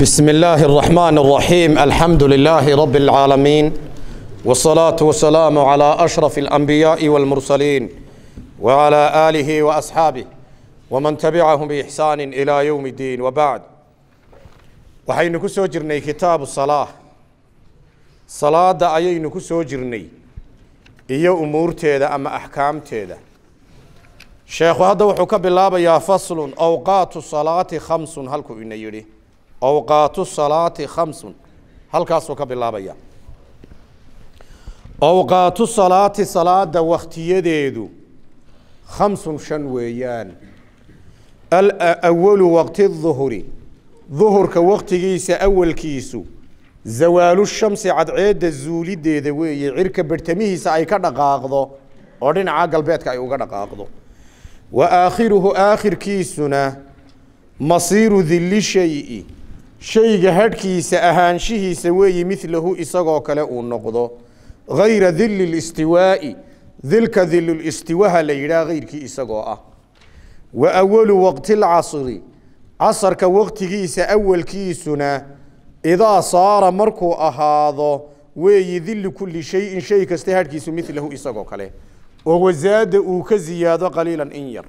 بسم الله الرحمن الرحيم الحمد لله رب العالمين والصلاة والسلام على أشرف الأنبياء والمرسلين وعلى آله وأصحابه ومن تبعهم بإحسان إلى يوم الدين وبعد وحين كسوجرني كتاب الصلاة صلاة أي كسوجرني هي أمور تيدا أما أحكام تيدا شيخ هذا وحكب الله يا فصل أوقات الصلاة خمس هل كو awqaatu salaati khamsun. Halkaasuu ka bilaabaya. Awqaatu salaati salaada wakhtiyadeedu khamsun shan weeyaan. Alawalu waqti duhuri duhurka waktigiisa awalkiisu zawaalu shamsi cadceedda zuulideeda weeye. Cirka barhtamihiisa ay ka dhaqaaqdo oo dhinaca galbeedka ay uga dhaqaaqdo. Wa aakhiruhu aakhirkiisuna masiiru dilli shayi shayga hadhkiisa ahaanshihiisa weeye midlahu isagoo kale uu noqdo. Hayra dilli listiwaa'i dilka dillulistiwaha la yidhaah hayrkii isagoo ah. Wa awalu waqti lcasri casarka waktigiisa awalkiisuna idaa saara markuu ahaado weeyi dilli kulli shayin shay kasta hadhkiisu milahu isagoo kale. Oo wasaada uu ka ziyaado qaliilan in yar.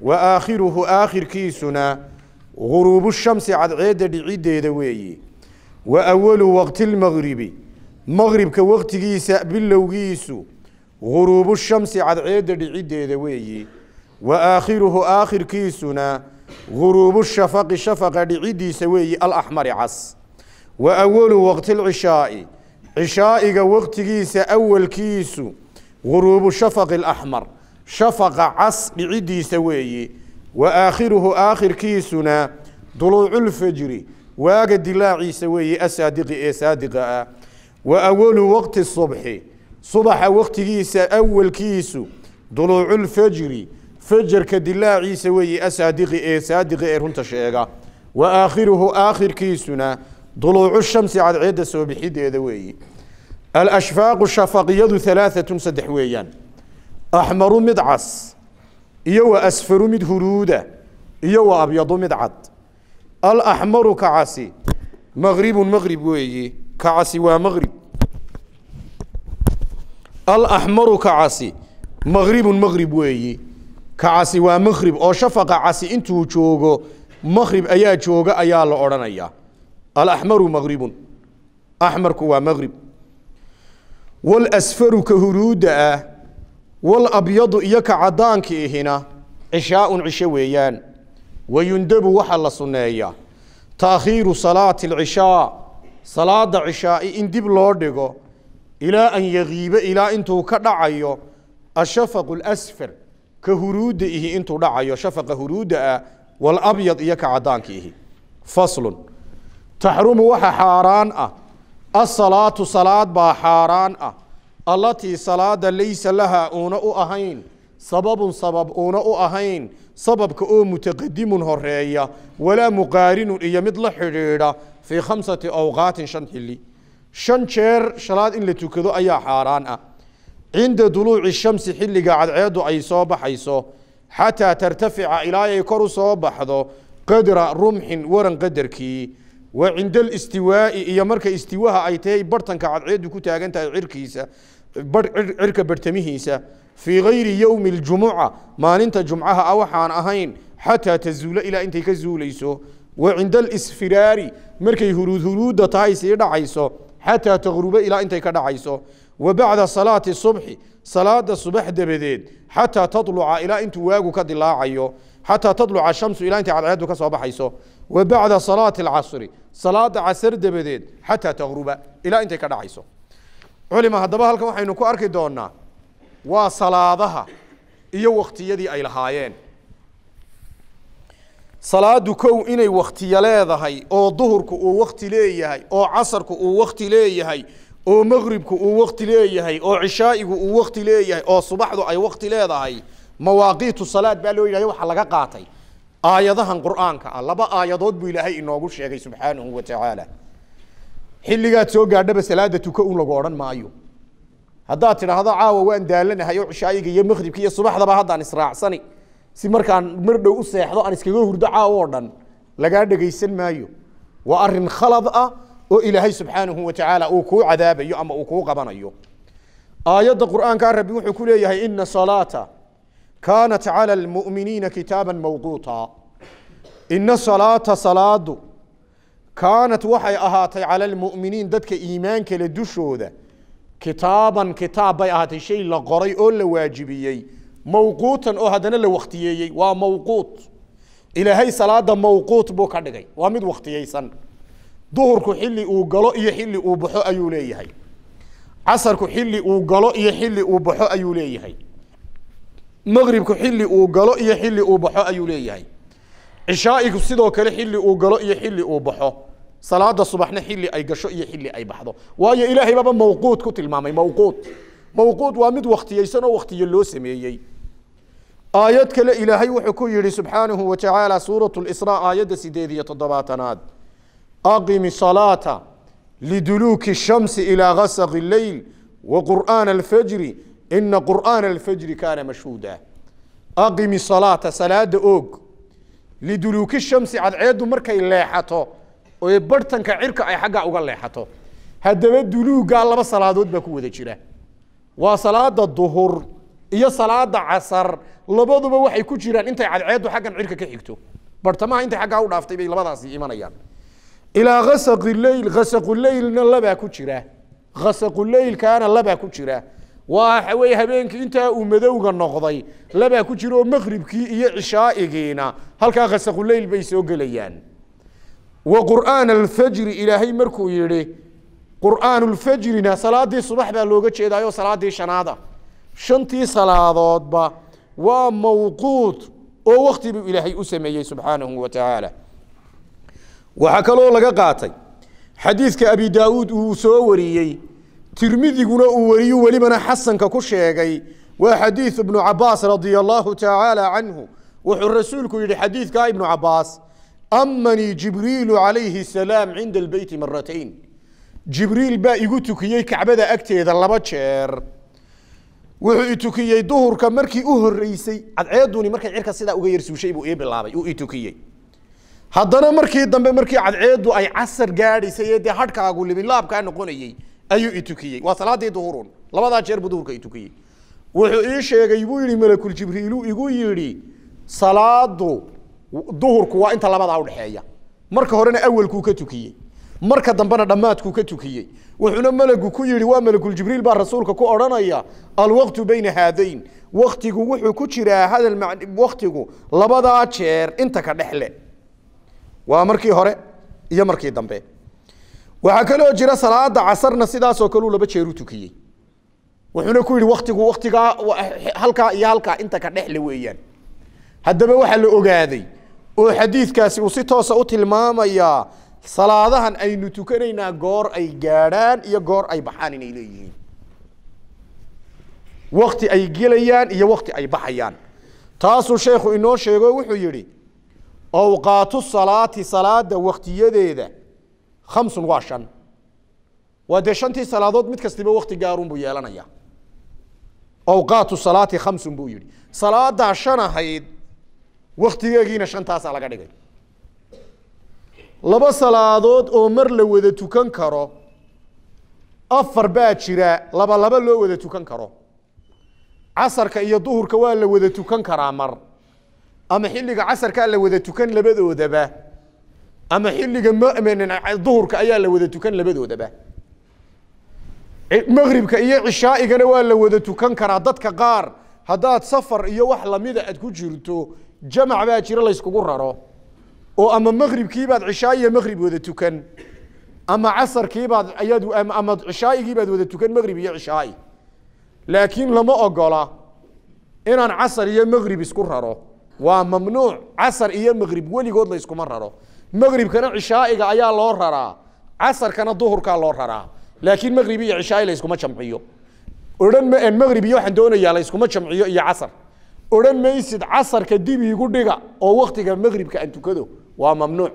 Wa aakhiruhu aakhirkiisuna guruubu shamsi cadceedda dhiciddeeda weeyi wa awalu waqti lmagribi maqribka waktigiisa bilowgiisu guruubu shamsi cadceedda dhiciddeeda weeyi wa aakhiruhu aakhirkiisuna guruubu shafaqi shafaqa dhicidiisa weeyi alaxmari cas wa awalu waqti lcishaai cishaa'iga waqtigiisa awalkiisu guruubu shafaqi alaxmar shafaqa cas dhicidiisa weeyi wa aakhiruhu aakhirkiisuna duluuculfajri waaga dilaaciisa weeye asaadiqi ee saadiqa ah wa awalu waqti subxi subaxa waqtigiisa awalkiisu duluuculfajri fajarka dilaaciisa weeye asaadiqi ee saadiqi ee runta sheega wa aakhiruhu aakhirkiisuna duluucu shamsi cadceedda soo bixideeda weeye alashfaaqu shafaqiyadu halaaatun saddex weeyaan axmaru mid cas iyo wa asfaru mid huruuda iyo wa abyadu mid cad. Alaxmaru ka casi maqribun maqrib weeye ka casi waa maqrib alaxmaru ka casi maqribun maqrib weeye kacasi waa maqrib oo shafaqa casi intuu joogo maqrib ayaa jooga ayaa la odhanayaa alaxmaru maqribun axmarku waa maqrib walasfaru ka huruudda ah walabyadu iyo ka caddaanka ihina. Cishaa'un cisho weeyaan. Wayundabu waxaa la sunneeyaa taakhiiru salaati alcishaa salaada cishaa'i in dib loo dhigo ilaa an yagiibo ilaa intuu ka dhacayo ashafaqu alasfar ka huruudda ihi intuu dhacayo shafaqa huruudda ah walabyad iyo ka caddaanka ihi. Faslun. Taxrumu waxa xaaraan ah. Asalaatu salaad baa xaaraan ah allatii salaada laysa lahaa uuna u ahayn. Sababun sabab uuna u ahayn. Sababka oo mutaqadimun horreeya walaa muqaarinun iyo mid la xidhiidha fii khamsati awqaatin shan xilli. Shan jeer shalaad in la tukado ayaa xaaraan ah. Cinda duluuci shamsi xilliga cadceeddu ay soo baxayso xataa tartafica ilaa ay kor u soo baxdo qadra rumxin waran qadarkii. Wa cinda alistiwaa'i iyo marka istiwaha ay tahay bartanka cadceeddu ku taagan tahay cirkiisa cirka bartamihiisa fii gayri yowmi اljumuca maalinta jumcaha a waxaan ahayn xataa tazuula ilaa intay ka zuulayso wa cinda alisfiraari markay huruud huruudda tahay sii dhacayso xataa taqruba ilaa intay ka dhacayso wa bacda salaati subxi salaada subax dabadeed xataa taluca ilaa intuu waagu ka dilaacayo xataa taluca shamsu ilaa intay cadceeddu ka soo baxayso wa bacda salaati alcasri salaada casar dabadeed xataa taqruba ilaa intay ka dhacayso culima haddaba halkan waxaynu ku arki doonaa waa salaadaha iyo wakhtiyadii ay lahaayeen. Salaadu kow inay wakhtiyo leedahay oo duhurku uu wakhti leeyahay oo casarku uu wakhti leeyahay oo maqribku uu wakhti leeyahay oo cishaa'igu uu wakhti leeyahay oo subaxdu ay wakhti leedahay mawaaqiitu salaad baa loo yidhahda waxa laga qaatay aayadahan qur'aanka ah. Laba aayadood buu ilaahay inoogu sheegay subxaanahu wa tacaala xilligaad soo gaadhaba salaada tuko un lagu odhan maayo. Haddaad tidhaahdo caawa waan daalanahay oo cishaayiga iyo maqribka iyo subaxdaba haddaan israacsani si markaan mar dhow u seexdo aan iskaga hurdo caawo oo dhan lagaa dhegaysan maayo. Waa arrin khalad ah oo ilaahay subxaanahu wa tacaala uu kuu cadaabayo ama uu kuu qabanayo. Aayadda qur'aankaa rabbi wuxuu ku leeyahay ina salaata kaanat cala almu'miniina kitaaba mawquuta ina salaata salaadu kaanat waxay ahaatay cala almu'miniin dadka iimaanka le dushooda. Kitaaban kitaab bay ahaatay shay la qoray oo la waajibiyey. Mawquutan oo haddana la wakhtiyeeyey waa mawquut. Ilaahay salaada mawquut buu ka dhigay. Waa mid wakhtiyeysan duhurku xilli uu galo iyo xilli uu baxo ayuu leeyahay. Casarku xilli uu galo iyo xilli uu baxo ayuu leeyahay. Maqribku xilli uu galo iyo xilli uu baxo ayuu leeyahay. Cishaa'igu sidoo kale xilli uu galo iyo xilli uu baxo salaada subaxna xilli ay gasho iyo xilli ay baxdo. Waayo ilaahay baaba mawquut ku tilmaamay mawquut mawquut waa mid wakhtiyeysan oo wakhtiyo loo sameeyey. Aayad kale ilaahay wuxuu ku yihi subxaanahu wa tacaala suuratu lisraa aayadda sideed iyo toddobaatanaad. Aqimi salaata liduluuki shamsi ilaa gasaqi leyl wa qur'aana alfajri ina qur'aana alfajri kaana mashhuuda. Aqimi salaata salaada oog. Liduluuki shamsi cadceeddu markay leexato oo barhtanka cirka ay xaggaa uga leexato. Haddaba duluugaa laba salaadood baa ku wada jira. Waa salaada duhur iyo salaada casar. Labaduba waxay ku jiraan intay cadceeddu xaggan cirka ka xigto. Bartamaha intay xaggaa u dhaaftay bay labadaasi imanayaan. Ilaa gasaqi leyl gasaquleylna labaa ku jira. Gasaquleylkaana labaa ku jira. Waxa weeye habeenkii intaa uu madowga noqday labaa ku jira oo maqribkii iyo cishaa'igiina. Halkaa gasaquleyl bay soo gelayaan wa qur'aana alfajri ilaahay markuu yidhi qur'aanu lfajrina salaadii subax baa looga jeedaayo salaadii shanaada. Shantii salaadoodba waa mawquut oo wakti buu ilaahay u sameeyey subxaanahu wa tacaala waxaa kaloo laga qaatay xadiidka abi daauud uu soo wariyey tirmidiguna uu wariyu welibana xasanka ku sheegay waa xadiid ibnu cabaas radia allahu tacaala canhu. Wuxuu rasuulku yihi xadiidkaa ibnu cabaas amanii jibriilu calayhi salaam cinda albeyti maratayn jibriil baa igu tukiyey kacbada agteeda laba jeer wuxuu itukiyey duhurka markii u horeysay cadceeduni markay cirka sidaa uga yarsuushay buu ii bilaabay uu itukiyey haddana markii dambe markii cadceeddu ay casar gaadhaysay ee dee hadhkaagu libilaabkaa noqonayey ayuu itukiyey waa salaadii duhurun labadaa jeer buu duhurka itukiyey wuxuu ii sheegay buu yihi malakul jibriilu igu yidhi salaadu duhurku waa inta labadaa udhexeeya marka horena awalkuu ka tukiyey. Marka dambena dhammaadkuu ka tukiyey. Wuxuuna malagu ku yihi waa malakuljibriil baa rasuulka ku odhanaya alwaqtu bayna haadayn waktigu wuxuu ku jiraa hadal labadaa jeer inta ka dhexle waa markii hore iyo markii dambe. Waxaa kaloo jira salaada casarna sidaasoo kaleu laba jeer u tukiyey. Wuxuuna ku yihi waktigu waktigaa halkaa iyo halkaa inta ka dhexle weeyaan. Haddaba waxaa la ogaaday oo xadiidkaasi uu si toosa u tilmaamayaa salaadahan aynu tukanaynaa goor ay gaadhaan iyo goor ay baxaan inay leeyihiin. Wakti ay gelayaan iyo wakti ay baxayaan. Taasuu sheekhu inoo sheego wuxuu yidhi awqaatu salaati salaada waktiyadeeda khamsun waa shan. Waa dee shantii salaadood mid kastiba wakti gaarun buu yeelanaya. Awqaatu salaati khamsun buu yidhi. Salaadaa shan ahayd waktigeegiina shantaasaa laga dhigay. Laba salaadood oo mar la wada tukan karo afar baa jira laba laba loo wada tukan karo. Casarka iyo duhurka waa la wada tukan karaa mar. Ama xilliga casarkaa la wada tukan labadoodaba ama xilliga duhurka ayaa la wada tukan labadoodaba. Maqribka iyo cishaa'igana waa la wada tukan karaa. Dadka qaar haddaad safar iyo wax lamida aad ku jirto jamac baa jira layskugu raro. Oo ama maqribkiibaad cishaa iyo maqrib wada tukan. Ama casarkiibaad ayaad ama cishaa'igiibaad wada tukan maqrib iyo cishaai laakiin lama ogola inaan casar iyo maqrib isku raro. Waa mamnuuc casar iyo maqrib weligood la yskuma raro. Maqribkana cishaa'iga ayaa loo raraa casarkana duhurkaa loo raraa. Laakiin maqrib iyo cishaai la yskuma jamciyo. Odhan ma maqrib iyo waxaan doonayaa la yskuma jamciyo iyo casar odhan maysid casarka dib iigu dhiga oo waktiga maqribka aan tukado waa mamnuuc.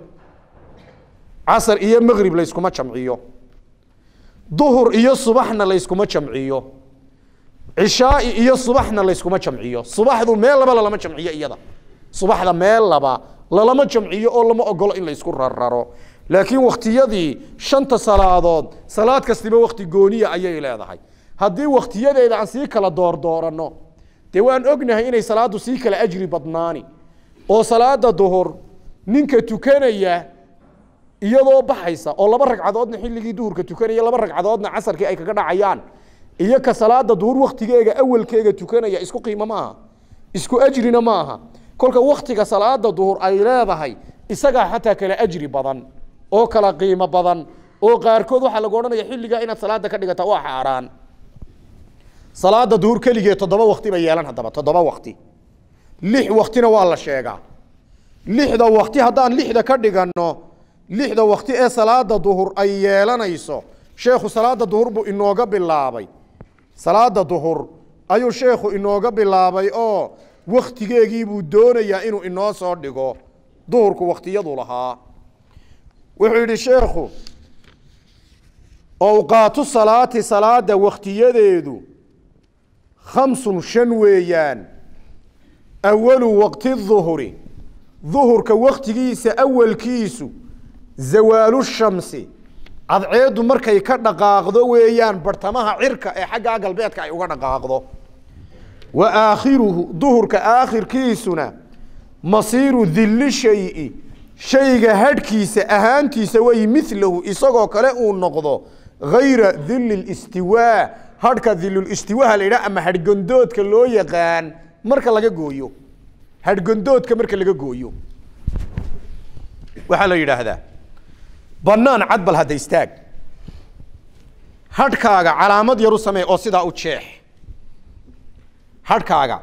Casar iyo maqrib la yskuma jamciyo. Duhur iyo subaxna la yskuma jamciyo. Cishaai iyo subaxna la yskuma jamciyo. Subaxdu meel laba lalama jamciyo iyada. Subaxda meel laba lalama jamciyo oo lama ogolo in la ysku rararo. Laakiin wakhtiyadii shanta salaadood salaad kastiba wakti gooniya ayay leedahay. Haddii wakhtiyadeeda aan sii kala doordooranno dee waan ognahay inay salaaddu sii kala ajri badnaani. Oo salaada duhur ninka tukanaya iyadoo baxaysa oo laba ragcadoodna xilligii duhurka tukanaya laba ragcadoodna casarkii ay kaga dhacayaan iyo ka salaada duhur waktigeega awalkeega tukanaya isku qiimo maaha isku ajrina maaha kolka waktiga salaada duhur ay leedahay isagaa xataa kala ajri badan oo kala qiimo badan oo qaarkood waxaa lagu odhanaya xilligaa inaad salaada ka dhigata waa xaaraan salaada duhur keligee toddoba wakti bay yeelan haddaba toddoba wakti lix waktina waa la sheegaa. Lixda wakti haddaan lixda ka dhiganno lixda wakti ee salaada duhur ay yeelanayso sheekhu salaada duhur buu inooga bilaabay. Salaada duhur ayuu sheekhu inooga bilaabay oo wakhtigeegii buu doonayaa inuu inoo soo dhigo. Duhurku wakhtiyadu lahaa. Wuxuu yidhi sheekhu awqaatu salaati salaada wakhtiyadeedu khamsun shan weeyaan awalu waqti duhuri duhurka wakhtigiisa awalkiisu zawaalu shamsi cadceeddu markay ka dhaqaaqdo weeyaan bartamaha cirka ee xaggaa galbeedka ay uga dhaqaaqdo wa aakhiruhu duhurka aakhirkiisuna masiiru dilli shayi shayga hadhkiisa ahaantiisa way milahu isagoo kale uu noqdo hayra dilli listiwaa hadhka dilulistiwaha la yidhaha ama hadhgondoodka loo yaqaan marka laga gooyo. Hadhgondoodka marka laga gooyo. Waxaa la yidhaahdaa banaan cad bal hadda istaag. Hadhkaaga calaamad yar u samee oo sidaa u jeex. Hadhkaaga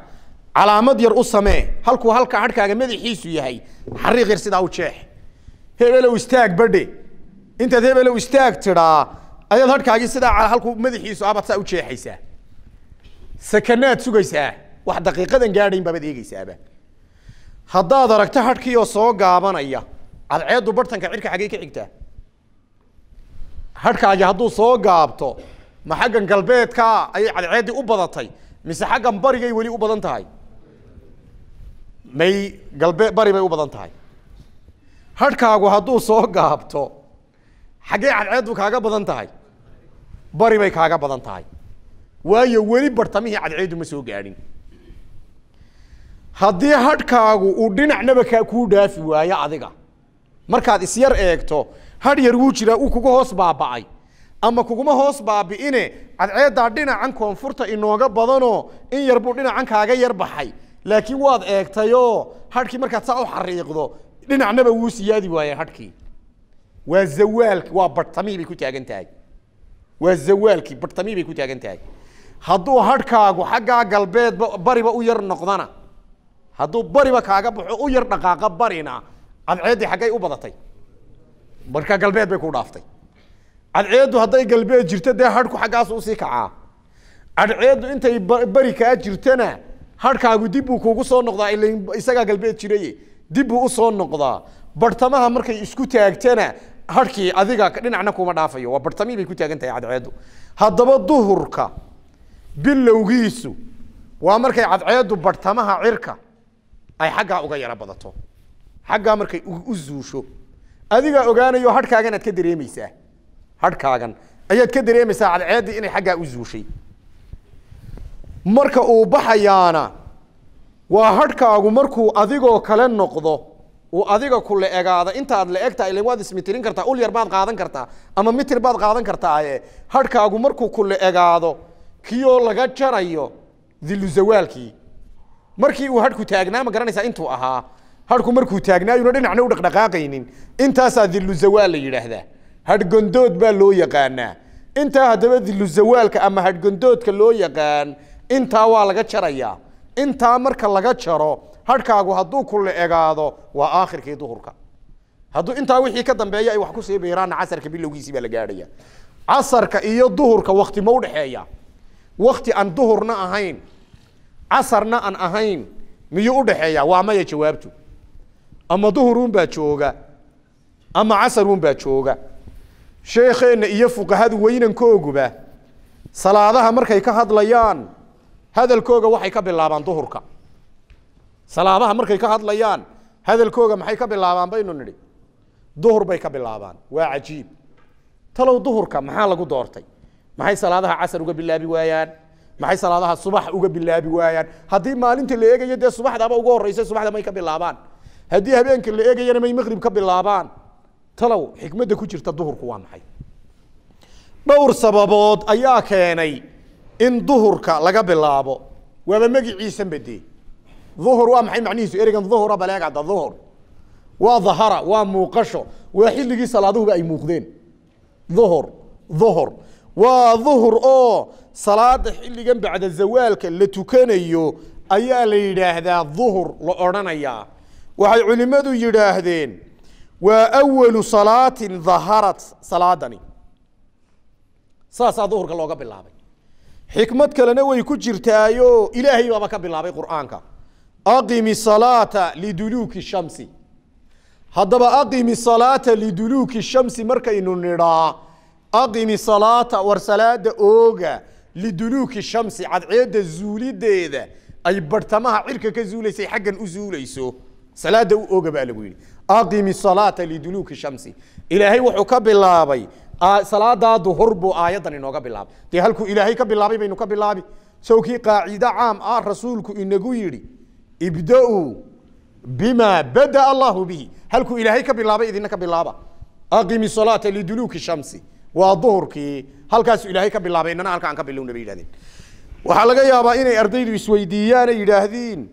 calaamad yar u samee halkuu halka hadhkaaga madaxiisu yahay xariiq yar sidaa u jeex. Hebelow istaag badhe. Intaad hebelow istaag tidhaa ayaad hadhkaagii sidaa halkuu madaxiisu abaad saa u jeexaysaa. Sakanaad sugaysaa. Wax daqiiqadan gaadhayn baabaad eegeysaaba haddaad aragto hadhkii oo soo gaabanaya cadceeddu bartanka cirka xaggey ka xigtaa. Hadhkaagi hadduu soo gaabto ma xaggan galbeedkaa ayay cadceeddii u badatay mise xaggan barigay weli u badan tahay? May galbee bari bay u badan tahay. Hadhkaagu hadduu soo gaabto xaggee cadceeddu kaaga badan tahay bari bay kaaga badan tahay. Waayo weli bartamihii cadceeddu ma soo gaadhin. Haddii hadhkaagu uu dhinacnaba ka kuu dhaafi waayo adiga markaad isyar eegto hadh yar wuu jiraa uu kuga hoos baaba'ay. Ama kuguma hoos baabi'ine cadceeddaa dhinacan koonfurta inooga badanoo in yar buu dhinacan kaaga yar baxay. Laakiin waad eegtayoo hadhkii markaad saa u xariiqdo dhinacnaba wuu siyaadi waayeen hadhkii. Waa zawaalki waa bartamihii bay ku taagan tahay waa zawaalkii bartamihii bay ku taagan tahay hadduu hadhkaagu xaggaa galbeedba bariba u yar noqdana hadduu bariba kaaga baxo u yar dhaqaaqa barina cadceeddii xaggay u badatay. Marka galbeed bay ku dhaaftay. Cadceeddu hadday galbeed jirto dee hadhku xaggaasu u sii kacaa. Cadceeddu intay beri kaa jirtana hadhkaagu dib buu kuugu soo noqdaa ila isagaa galbeed jiraye dib buu u soo noqdaa. Bartamaha markay isku taagtana hadhkii adiga dhinacna kuma dhaafayo. Waa bartamihii bay ku taagan tahay cadceeddu haddaba duhurka bilowgiisu waa markay cadceeddu bartamaha cirka ay xaggaa uga yaro badato. Xaggaa markay u zuusho. Adigaa ogaanayo hadhkaagan aad ka dareemeysaa hadhkaagan ayaad ka dareemaysaa cadceeddii inay xaggaa u zuushay. Marka uu baxayaana waa hadhkaagu markuu adigoo kale noqdo uu adiga ku la-egaada intaad la-egtaa ilan waad ismitirin kartaa ul yar baad qaadan kartaa ama mitir baad qaadan kartaaye hadhkaagu markuu ku la-egaado kiyoo laga jarayo dilu zawaalkii markii uu hadhku taagnaa ma garanaysaa intuu ahaa. Hadhku markuu taagnaayuna dhinacna u dhaqdhaqaaqaynin. Intaasaa dilu la yidhaahdaa. Hadhgondood baa loo yaqaanaa. Intaa haddaba dilu ama hadhgondoodka loo yaqaan intaa waa laga jarayaa. Intaa marka laga jaro hadhkaagu hadduu ku la-egaado waa aakhirkii duhurka. Hadduu intaa wixii ka dambeeya ay wax ku sii biiraanna casarka bilowgiisii baa la gaadhaya. Casarka iyo duhurka wakti ma udhexeeya wakti aan duhurna ahayn casarna aan ahayn miyuu udhexeeya waa maya jawaabtu. Ama duhuruun baa jooga ama casaruun baa jooga. Sheekheenna iyo fuqahadu weynankooguba salaadaha markay ka hadlayaan hadalkooga waxay ka bilaabaan duhurka salaadaha markay ka hadlayaan hadalkooga maxay ka bilaabaan baynu nidhi. Duhur bay ka bilaabaan. Waa cajiib. Talow duhurka maxaa lagu doortay? Maxay salaadaha casar uga bilaabi waayaan? Maxay salaadaha subax uga bilaabi waayaan? Haddii maalinta la eegayo dee subaxdaaba uga horeysa subaxda may ka bilaabaan. Haddii habeenka la eegayana may maqrib ka bilaabaan. Talow xikmadda ku jirta duhurku waa maxay? Dhowr sababood ayaa keenay in duhurka laga bilaabo. Waaba magiciisan bade duhur waa maxay macnihiisu? Ereygan duhura baleegada duhur waa dahara waa muuqasho waa xilligii salaaduhuba ay muuqdeen. Duhur duhur waa duhur oo salaada xilligan bacda zawaalka la tukanayo ayaa la yidhaahdaa duhur la odhanayaa. Waxay culimmadu yidhaahdeen waa awalu salaatin daharat salaadani. Saasaa duhurka looga bilaabay. Xikmad kalena way ku jirtaayo ilaahay baaba ka bilaabay qur'aanka aqimi salaata liduluuki shamsi haddaba aqimi salaata liduluuki shamsi markaynu nidhaa aqimi salaata war salaada ooga liduluuki shamsi cadceedda zuulideeda ay barhtamaha cirka ka zuulaysay xaggan u zuulayso salaada u ooga baa lagu yidhi aqimi salaata liduluuki shamsi ilaahay wuxuu ka bilaabay salaadaa duhur buu aayaddan inooga bilaabay dee halkuu ilaahay ka bilaabay baynu ka bilaabi sawkii qaacido caam ah rasuulku inagu yidhi ibda-uu bima bada allahu bihi. Halkuu ilaahay ka bilaabay idina ka bilaaba. Aqimi salaata liduluuki shamsi. Waa duhurkii halkaasuu ilaahay ka bilaabay inana halka aan ka bilowna bay yidhahdeen waxaa laga yaabaa inay ardaydu isweydiiyaan ay yidhaahdiin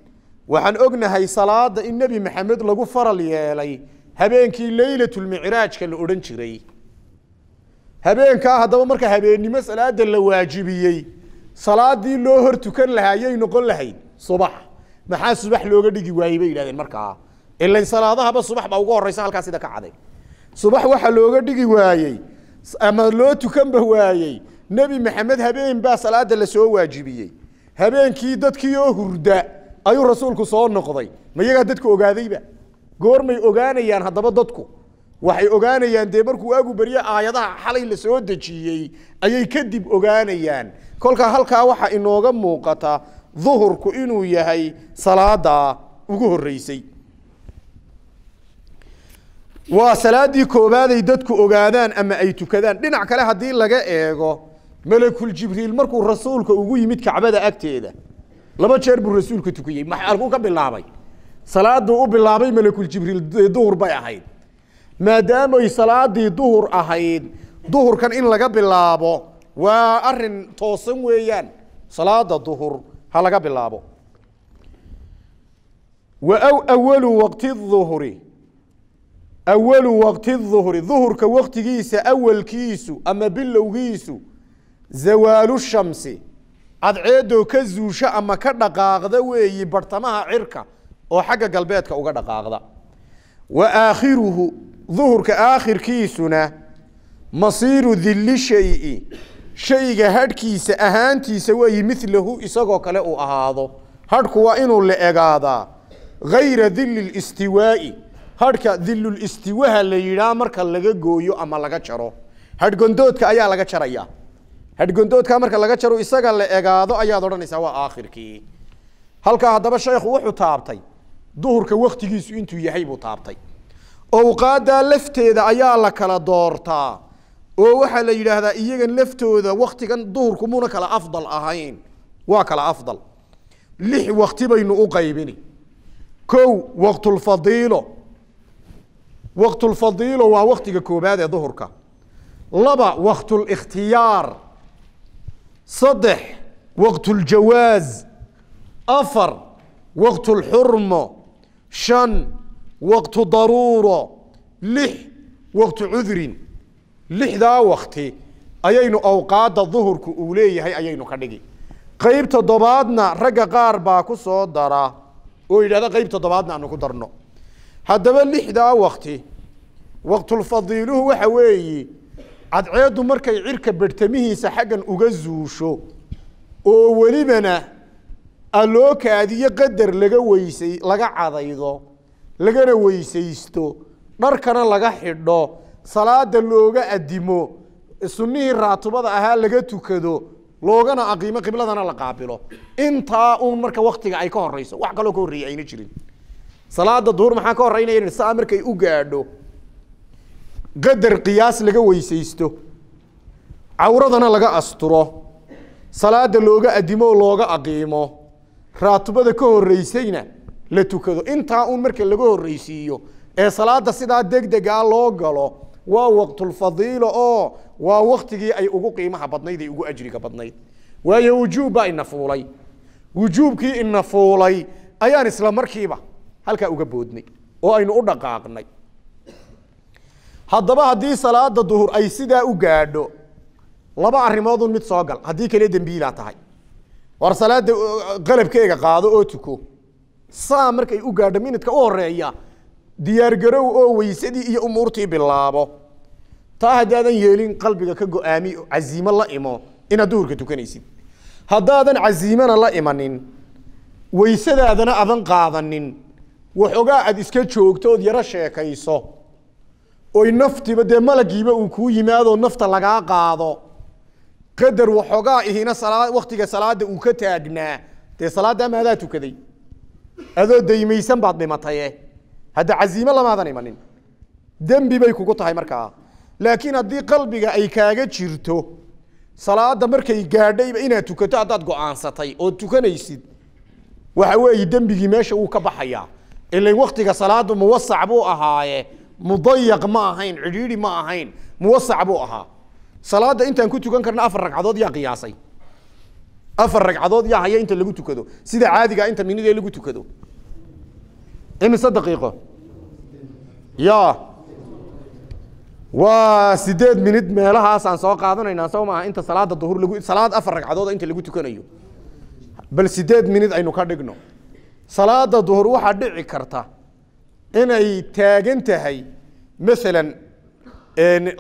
waxaan ognahay salaada in nebi maxamed lagu faral yeelay habeenkii leylatulmicraajka la odhan jiray. Habeenkaa haddaba marka habeennimo salaada la waajibiyey salaadii loo hor tukan noqon lahayd subax maxaa subax looga dhigi waayey bay yidhahdeen markaa ilan salaadahaba subax baa ugu horeysa halkaa sida ka caday. Subax waxaa looga dhigi waayey ama loo tukanba waayey nebi maxamed habeen baa salaada la soo waajibiyey. Habeenkii dadkii oo hurda ayuu rasuulku soo noqday. Ma iyagaa dadku ogaadayba? Goormay ogaanayaan haddaba dadku. Waxay ogaanayaan dee markuu waagu berye aayadaha xalay la soo dejiyey ayay kadib ogaanayaan. Kolkaa halkaa waxaa inooga muuqata duhurku inuu yahay salaada ugu horeysay waa salaadii koobaaday dadku ogaadaan ama ay tukadaan. Dhinac kale haddii laga eego malakul jibriil markuu rasuulka ugu yimid kacbada agteeda laba jeer buu rasuulka tukiyey. Maxalkuu ka bilaabay. Salaaduu u bilaabay malakul jibriil duhur bay ahayd. Maadaamay salaadii duhur ahayd duhurkan in laga bilaabo waa arrin toosan weeyaan. Salaada duhur ha laga bilaabo. Wa awalu waqti duhuri awalu waqti duhri duhurka waktigiisa awalkiisu ama bilowgiisu. Zawaalu shamsi. Cadceedoo ka zuusha ama ka dhaqaaqda weeyi barhtamaha cirka oo xagga galbeedka uga dhaqaaqda. Wa aakhiruhu duhurka aakhirkiisuna masiiru dilli shayi shayga hadhkiisa ahaantiisa weeyi milahu isagoo kale uu ahaado. Hadhku waa inuu la egaadaa gayra dili listiwaa'i hadhka dilulistiwaha la yidhaah marka laga gooyo ama laga jaro hadhgondoodka ayaa laga jaraya hadhgondoodka marka laga jaro isaga la egaado ayaad odhanaysaa waa aakhirkii. Halkaa haddaba sheekhu wuxuu taabtay. Duhurka waktigiisu intuu yahay buu taabtay. Owqaadaa lafteeda ayaa la kala doortaa oo waxaa la yidhaahdaa iyagan laftooda waktigan duhurku muna kala afdal ahayn. Waa kala afdal. Lix wakti baynu u qaybini. Kow waqtulfadiilo waqtulfadiilo waa waktiga koobaad ee duhurka. Laba waqtulikhtiyaar saddex waqtuljawaaz afar waqtulxurmo shan waqtu daruuro. Lix waqtu cudrin lixdaa wakti ayaynu awqaadda duhurku uu leeyahay ayaynu ka dhigi. Qeyb toddobaadna ragga qaar baa ku soo dara. Oo yidhahda qeyb toddobaadna aanu ku darno. Haddaba lixdaa wakti waqtulfadiiluhu waxa weeyi cadceeddu markay cirka berhtamihiisa xaggan uga zuusho oo welibana aloo kaadiyo qadar laga weysay laga cadaydo lagana weysaysto dharkana laga xidho salaada looga adimo sunnihii raatubada ahaa laga tukado loogana aqiimo qibladana la qaabilo. Intaa uun marka waktiga ay ka horeyso wax kaloo ka horreeyay ayna jirin. Salaada duhur maxaa ka horeynaya saa markay u gaadho qadar qiyaas laga weysaysto cawradana laga asturo salaada looga adimo oo looga aqiimo raatibada ka horeysayna la tukado. Intaa uun marka laga horreysiiyo ee salaada sidaa degdega loo galo waa waqtulfadiilo oo waa waktigii ay ugu qiimaha badnayd ay ugu ajriga badnayd. Waayo wujuub baa ina fuulay. Wujuubkii ina fuulay ayaan isla markiiba halkaa uga boodnay oo aynu u dhaqaaqnay. Haddaba haddii salaada duhur ay sidaa u gaadho laba arrimoodun mid soo gal. Haddii kale dembiilaa tahay. War salaada qalabkeega qaado oo tuko. Saa markay u gaadho minidka u horreeya diyaargarow oo weysadii iyo umuurtii bilaabo. Taa haddaadan yeelin qalbiga ka go'aami casiimo la imo inaad duhurka tukanaysid. Haddaadan casiimana la imanin weysadaadana adan qaadanin waxoogaa aad iska joogto ood yaro sheekayso oy naftiba dee malagiiba uu kuu yimaadoo nafta lagaa qaado. Qadar waxoogaa ihina salaa waktiga salaada uu ka taagnaa dee salaaddaa maadaa tukaday? Adoo daymaysan baad dhimataye hadda casiimo lamaadan imanin. Dembi bay kugu tahay markaa. Laakiin haddii qalbiga ay kaaga jirto salaada markay gaadhayba inaad tukato haddaad go'aansatay ood tukanaysid waxa weeye dembigii meesha uu ka baxayaa ilan waktiga salaadu muwasac buu ahaaye mudayaq ma ahayn cidhiidhi ma ahayn muwasac buu ahaa. Salaada intaan ku tukan karna afar ragcadood yaa qiyaasay. Afar ragcadood yaa haya inta lagu tukado. Sida caadiga inta minidee lagu tukado imise daqiiqo? Ya. Waa sideed minid meelahaasaan soo qaadanaynaa soo maaha inta salaada duhur lagu salaad afar ragcadood inta lagu tukanayo. Bal sideed minid aynu ka dhigno. Salaada duhur waxaa dhici karta inay taagan tahay masalan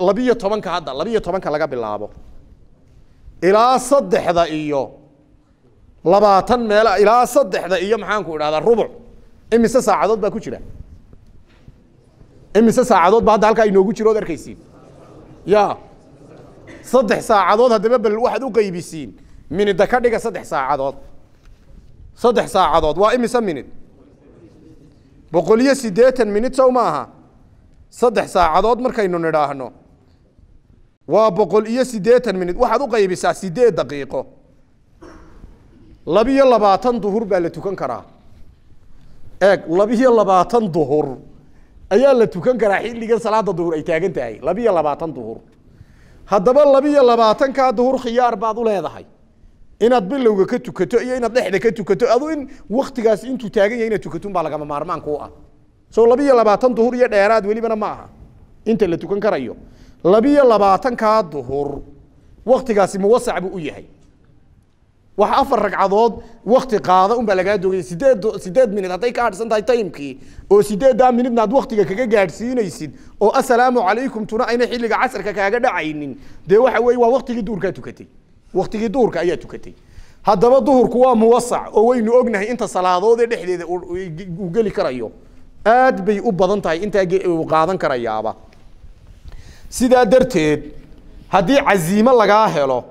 labiyo tobanka hadda labiyo tobanka laga bilaabo. Ilaa saddexda iyo labaatan meel ilaa saddexda iyo maxaanku idhahdaa rubuc imise saacadood baa ku jira. Imise saacadood ba hadda halkaa inoogu jiro od arkaysiin. Ya. Saddex saacadood haddaba bal waxaad u qaybisiin. Minida ka dhiga saddex saacadood. Saddex saacadood. Waa imise minid boqol iyo siddeetan minid sow maaha saddex saacadood markaynu nidhaahno. Waa boqol iyo siddeetan minid waxaad u qaybisaa sideed daqiiqo. Labiyo labaatan duhur baa la tukan karaa eeg labiyo labaatan duhur. Ayaa la tukan karaa xilligan salaada duhur ay taagan tahay. Labiyo labaatan duhur. Haddaba labiyo labaatankaa duhur khiyaar baad u leedahay. Inaad bilowga ka tukato iyo inaad dhexda ka tukato adu in waktigaas intuu taagan yahay inaad tukatun baa lagama maarmaan ku ah. Soo labiyo labaatan duhur iyo dheeraad welibana ma aha. Inta la tukan karayo. Labiyo labaatankaa duhur waktigaasi muwasac buu u yahay wax afar ragcadood wakti qaada unbaa lagaa doogaya sideed minid hadday ka hadhsan tahay timekii. Oo sideeddaa minidna aad waktiga kaga gaadhsiinaysid. Oo assalaamu calaykum tuna ayna xilliga casarka kaaga dhacaynin. Dee waxa weeye waa waktigii duhurkaa tukatay. Waktigii duhurka ayaa tukatay. Haddaba duhurku waa muwasac oo waynu ognahay inta salaadoodee dhexdeeda uu geli karayo. Aad bay u badan tahay intaa qaadan karayaaba. Sidaa darteed haddii casiimo lagaa helo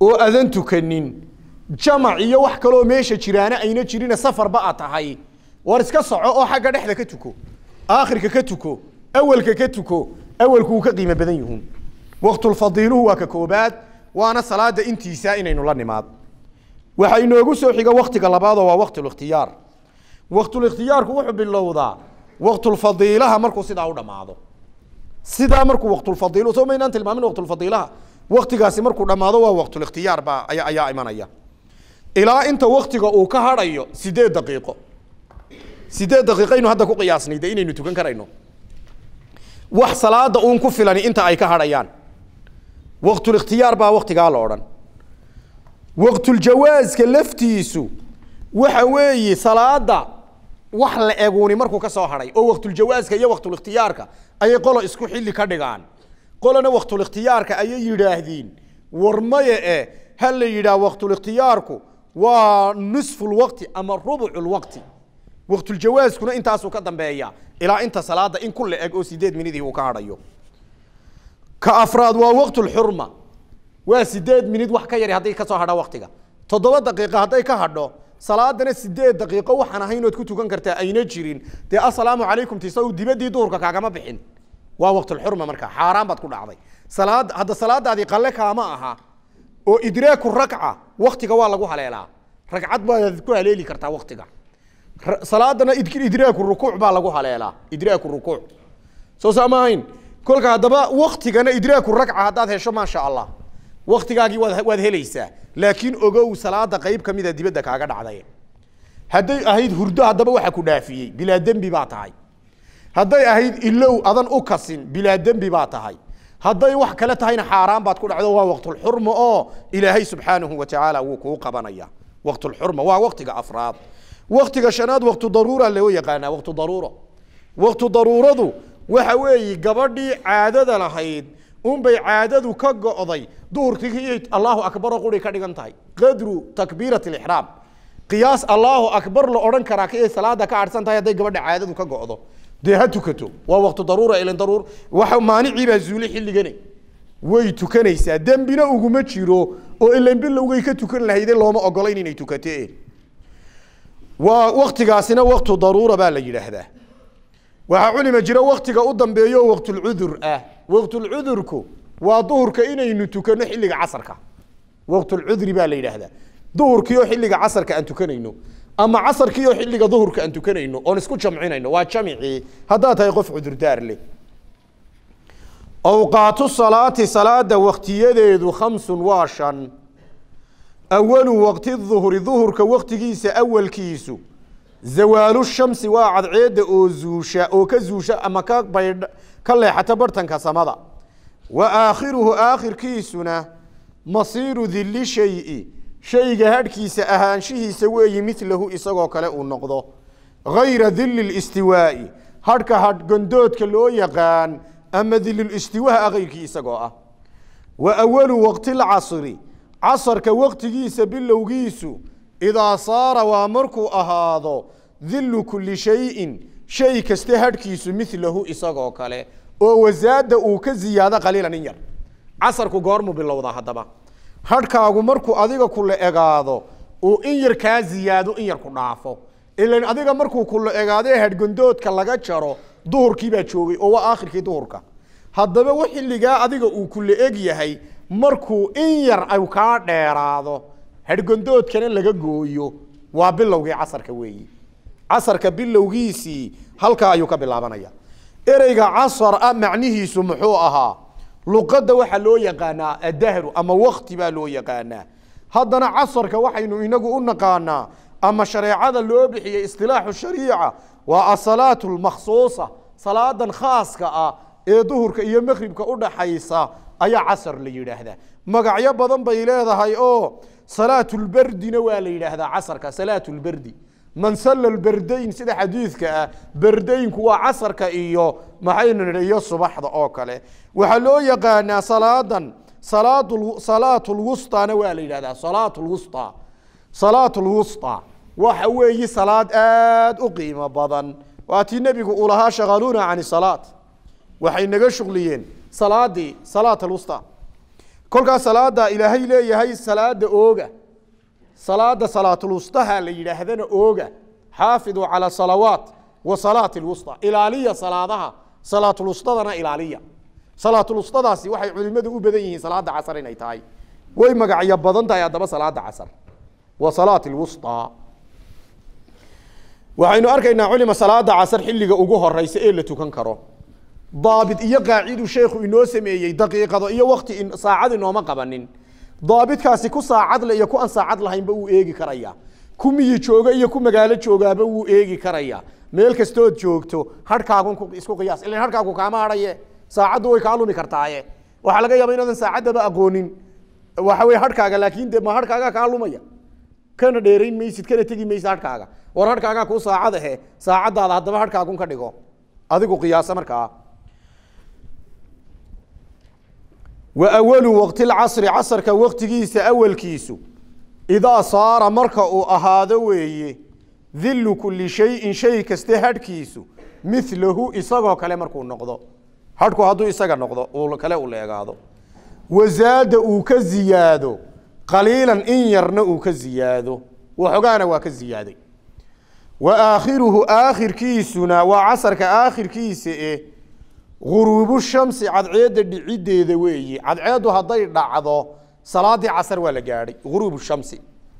oo adan tukanin jamac iyo wax kaloo meesha jiraana ayna jirina safarba a tahay. War iska soco oo xagga dhexda ka tuko aakhirka ka tuko awelka ka tuko awelku wuu ka qiimo badan yihuun waktulfadiiluhu waa ka koobaad waana salaada intiisa inaynu la nimaad. Waxaa inoogu soo xiga waktiga labaadoo waa waktulikhtiyaar waktulikhtiyaarku wuxuu bilowdaa waktulfadiilaha markuu sidaa u dhammaado sidaa markuu waktulfadiil soo maynaan tilmaamin waktulfadiilaha waktigaasi markuu dhammaado waa waktulikhtiyaar baa ayaa ayaa imanaya ilaa inta waktiga uu ka hadhayo sideed daqiiqo? Sideed daqiiqaynu hadda ku qiyaasnay de inaynu tukan karayno. Wax salaada uun ku filani inta ay ka hadhayaan waktulikhtiyaar baa waktigaa la odhan. Waktuljawaazka laftiisu waxa weeye salaada wax la eguuni markuu ka soo hadhay oo waktuljawaazka iyo waktulikhtiyaarka ayay qolo isku xilli ka dhigaan. Qolana waktulikhtiyaarka ayay yidhaahdiin war maya e ha la yidhaah waktulikhtiyaarku waa nisfulwaqti ama rubuculwaqti waktuljawaazkuna intaasuu ka dambeeya. Ilaa inta salaada in ku la eg oo sideed minidii uu ka hadhayo ka afraad waa waqtulxurma waa sideed minid wax ka yari hadday ka soo hadha waktiga toddoba daqiiqa hadday ka hadho salaadana sideed daqiiqo waxaan ahayn ood ku tukan kartaa ayna jirin. Dee assalaamu calaykum tisaw dibadii duhurka kaagama bixin. Waa waqtulxurma markaa xaaraan baad ku dhacday. Salaad hadda salaadaadii qalle kaama aha oo idraaku ragca waktiga waa lagu haleelaa. Ragcad baad ku haleeli kartaa waktiga salaadana id- idraaku rukuuc baa lagu haleelaa. Idraaku rukuuc. Soo saama ahayn kolka haddaba waktigana idraaku ragca haddaad hesho maasha allah waktigaagii waad helaysaa. Laakiin ogow salaada qayb ka mida dibadda kaaga dhacday. Hadday ahayd hurdo haddaba waxa ku dhaafiyey. Bilaa dembi baa tahay. Hadday ahayd ilow adan u kasin bilaa dembi baa tahay hadday wax kale tahayna xaaraan baad ku dhacdo waa waqtulxurma oo ilaahay subxaanahu wa tacaala wuu kuu qabanaya. Waqtulxurma waa waqtiga afraad. Waqtiga shanaad waqtu daruura loo yaqaanaa waqtu daruuro. Waqtu daruuradu waxa weeye gabadhii caadada lahayd unbay caadadu ka go'day duhurkii allahu akbaroo quri ka dhigan tahay. Qadru takbiirat lixraam qiyaas allahu akbar la odhan karaa kay salaada ka adhsan tahay hadday gabadha caadadu ka go'do dee ha tukato waa waqtu daruura ilan daruur. Waxa maanicii baa zuuli xilligani way tukanaysaa dembina uguma jiro oo ilan bilowgay ka tukan lahayde looma ogolayn inay tukatee waa waktigaasina waqtu daruura baa la yidhaahdaa. Waxaa culima jira waktiga u dambeeyo oo ah waqtulcudurku waa duhurka inaynu tukano xilliga casarka. Waqtulcudri baa la yidhaahdaa. Duhurkii oo xilliga casarka aan tukanayno ama casarkii oo xilliga duhurka aan tukanayno oon isku jamcinayno waa jamicii haddaad tahay qof cudurdaar leh. Awqaatu salaati salaada waktiyadeedu khamsun waa shan. Awalu waqti duhri duhurka waktigiisa awalkiisu. Zawaalu shamsi waa cadceedda oo zuusha oo ka zuusha ama ka baydh ka leexata bartanka samada. Wa aakhiruhu aakhirkiisuna masiiru dilli shayi shayga hadhkiisa ahaanshihiisa weeyi milahu isagoo kale uu noqdo. Gayra dilli listiwaa'i hadhka hadh gondoodka loo yaqaan ama dilistiwaha kayrkii isagoo ah. Wa awalu waqti lcasri casarka waqtigiisa bilowgiisu idaa saara waa markuu ahaado dillu kulli shayin. Shay kaste hadhkiisu milahu isagoo kale. Oo wasaada uu ka ziyaado qaliilan in yar. Casarku goormuu bilowdaa haddaba hadhkaagu markuu adiga kula egaado uu in yar kaa ziyaado in yar ku dhaafo. Ilan adiga markuu kula egaadee hadhgondoodka laga jaro duhurkii baa joogay oo waa aakhirkii duhurka. Haddaba wa xilligaa adiga uu kula eg yahay markuu in yar ay kaa dheeraado hadhgondoodkana laga gooyo. Waa bilowgii casarka weeyi. Casarka bilowgiisii halkaa ayuu ka bilaabanaya ereyga casar ah macnihiisu muxuu ahaa luqadda waxaa loo yaqaanaa adahru ama wakti baa loo yaqaanaa. Haddana casarka waxaynu inagu u naqaanaa ama shareecada loo bixiyey istilaaxu shariica waa asalaatu lmakhsuusa salaadan khaaska ah ee duhurka iyo maqribka u dhaxaysa ayaa casar la yidhaahdaa. Magacyo badan bay leedahay oo salaatulberdina waa la yidhaahdaa casarka salaatulberdi man salla lberdayn sida xadiidka ah berdaynku waa casarka iyo maxaynu nidhi iyo subaxda oo kale. Waxaa loo yaqaanaa salaadan salaatu lwustana waa la yidhahdaa salaatu lwusta salaatu lwusta waxa weeyi salaad aad u qiimo badan. Waa tii nebigu uu lahaa shaqaluuna can salaat waxay naga shuqliyeen salaadii salaat alwusta kolkaas salaada ilaahay leeyahay salaada ooga salaada salaatulwustaha la yidhaahdana ooga xaafiduu cala salawaat wa salaati lwusta ilaaliya salaadaha salaatulwustadana ilaaliya. Salaatulwustadaasi waxay culimadu u badan yihiin salaada casar inay tahay. Way magacyo badan tahay haddaba salaada casar. Wa lwusta waxaynu arkaynaa culima salaada casar xilliga ugu horeysa ee la tukan karo. Daabit iyo qaacidu sheekhu inoo sameeyey daqiiqado iyo wakti saacad inooma qabanin daabitkaasi ku saacad le iyo ku aan saacad lahaynba wuu eegi karaya ku miyi jooga iyo ku magaalo joogaaba wuu eegi karaya meel kastood joogto hadhkaagun isku qiyaas ilan hadhkaagu kaama hadhaye saacaddu way kaa lumi kartaaye. Waxaa laga yaaba inaadan saacaddaba aqoonin. Waxa weye hadhkaaga laakin de ma hadhkaagaa kaa lumaya? Kana dheerayn maysid kana tegi maysid hadhkaaga war hadhkaagaa kuu saacad ahe saacaddaada haddaba hadhkaagun ka dhigo. Adigu qiyaasa markaa wa awalu waqti lcasri casarka waqtigiisa awalkiisu. Idaa saara marka uu ahaado weeye dillu kulli shayin shay kaste hadhkiisu milahu isagoo kale markuu noqdo. Hadhku hadduu isaga noqdo uu kale u leegaado wazaada uu ka ziyaado qaliilan in yarna uu ka ziyaado. Waxogaana waa ka ziyaaday. Wa aakhiruhu aakhirkiisuna waa casarka aakhirkiisa eh guruubu shamsi cadceedda dhiciddeeda weeye cadceeddu hadday dhacdo salaadii casar waa la gaadhay guruubu shamsi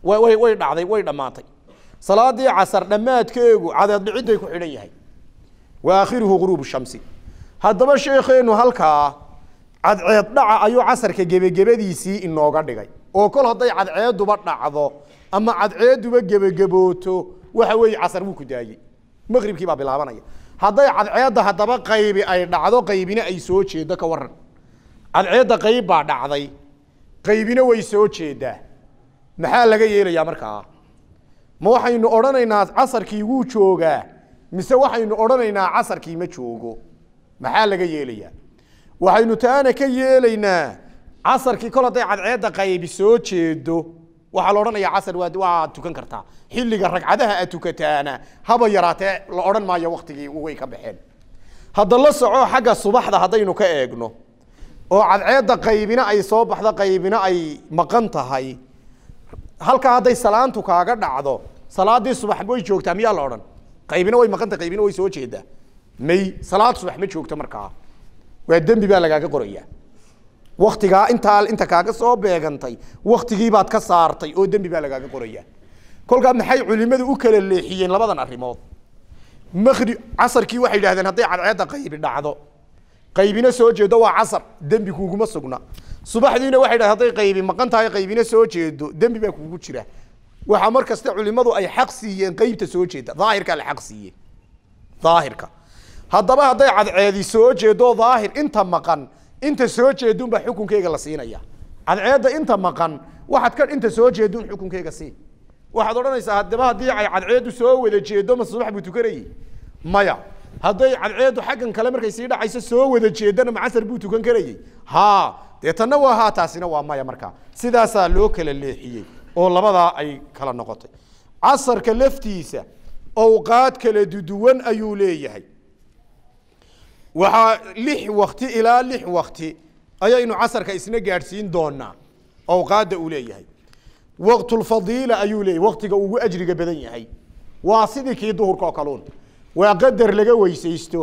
way dhacday way dhammaatay salaadii casar dhammaadkeegu cadeed dhicidday ku xidhan yahay wa aakhiruhu guruubu shamsi haddaba sheekheenu halkaa cadceed dhaca ayuu casarka gebagebadiisii inooga dhigay oo kol hadday cadceeduba dhacdo ama cadceeduba gebagebooto waxa weeye casar wuu ku daayey maqribkii baa bilaabanaya hadday cadceedda haddaba qaybi ay dhacdo qaybina ay soo jeedo ka waran cadceedda qayb baa dhacday qaybina way soo jeedaa maxaa laga yeelayaa markaa ma waxaynu odhanaynaa casarkii wuu joogaa mise waxaynu odhanaynaa casarkii ma joogo? Maxaa laga yeelayaa? Waxaynu taana ka yeelaynaa casarkii kol hadday cadceedda qaybi soo jeedo waxaa la odhanayaa casar waa tukan kartaa. Xilliga ragcadaha aad tukataana haba yaraatee la odhan maayo waktigii way ka baxeen. Hadda la soco xagga subaxda haddaynu ka eegno oo cadceedda qaybina ay soo baxdo qaybina ay maqan tahay halkaa hadday salaantu kaaga dhacdo salaadii subax way joogtaa miyaa la odhan? Qaybina way maqan tahay qaybina way soo jeedaa. May salaad subax ma joogto markaa. Waa dembi baa lagaaga qorayaa waktigaa intaa inta kaaga soo beegantay waktigiibaad ka saartay oo dembi baa lagaaga qorayaa kolkaa maxay culimadu u kala leexiyeen labadan arrimood? Maqrib casarkii waxay yidhahdeen hadday cadceedda qaybi dhacdo qaybina soo jeedo waa casar dembi kuuguma sugna. Subaxdiina waxay dhahdeen hadday qaybi maqan tahay qaybina soo jeedo dembi baa kuugu jira. Waxaa mar culimadu ay xaq siiyeen qeybta soo jeeda daahirkaa la xaq siiyey. Daahirka. Haddaba hadday cadceedi soo jeedo daahir inta maqan inta soo jeedunbaa xukunkeyga la siinaya. Cadceedda inta maqan waxaad ka inta soo jeedun xukunkeyga sii waxaad odhanaysaa haddaba haddii ay cadceeddu soo wada jeedo ma subax buu tukanayey maya hadday cadceeddu xaggan kale markay sii dhacayso soo wada jeedana ma casar buu tukan karayey ha dee waa haa taasina waa maya markaa sidaasaa loo kala leexiyey oo labadaa ay kala noqotay. Casarka laftiisa awqaad kala duduwan ayuu leeyahay waxaa lix wakti ilaa lix wakti ayaynu casarka isna gaadhsiin doonaa awqaadda uu leeyahay. Waqtulfadiila ayuu leeyahay waktiga ugu ajriga badan yahay. Waa sidii kii duhurka kaluun waa qadar laga weysaysto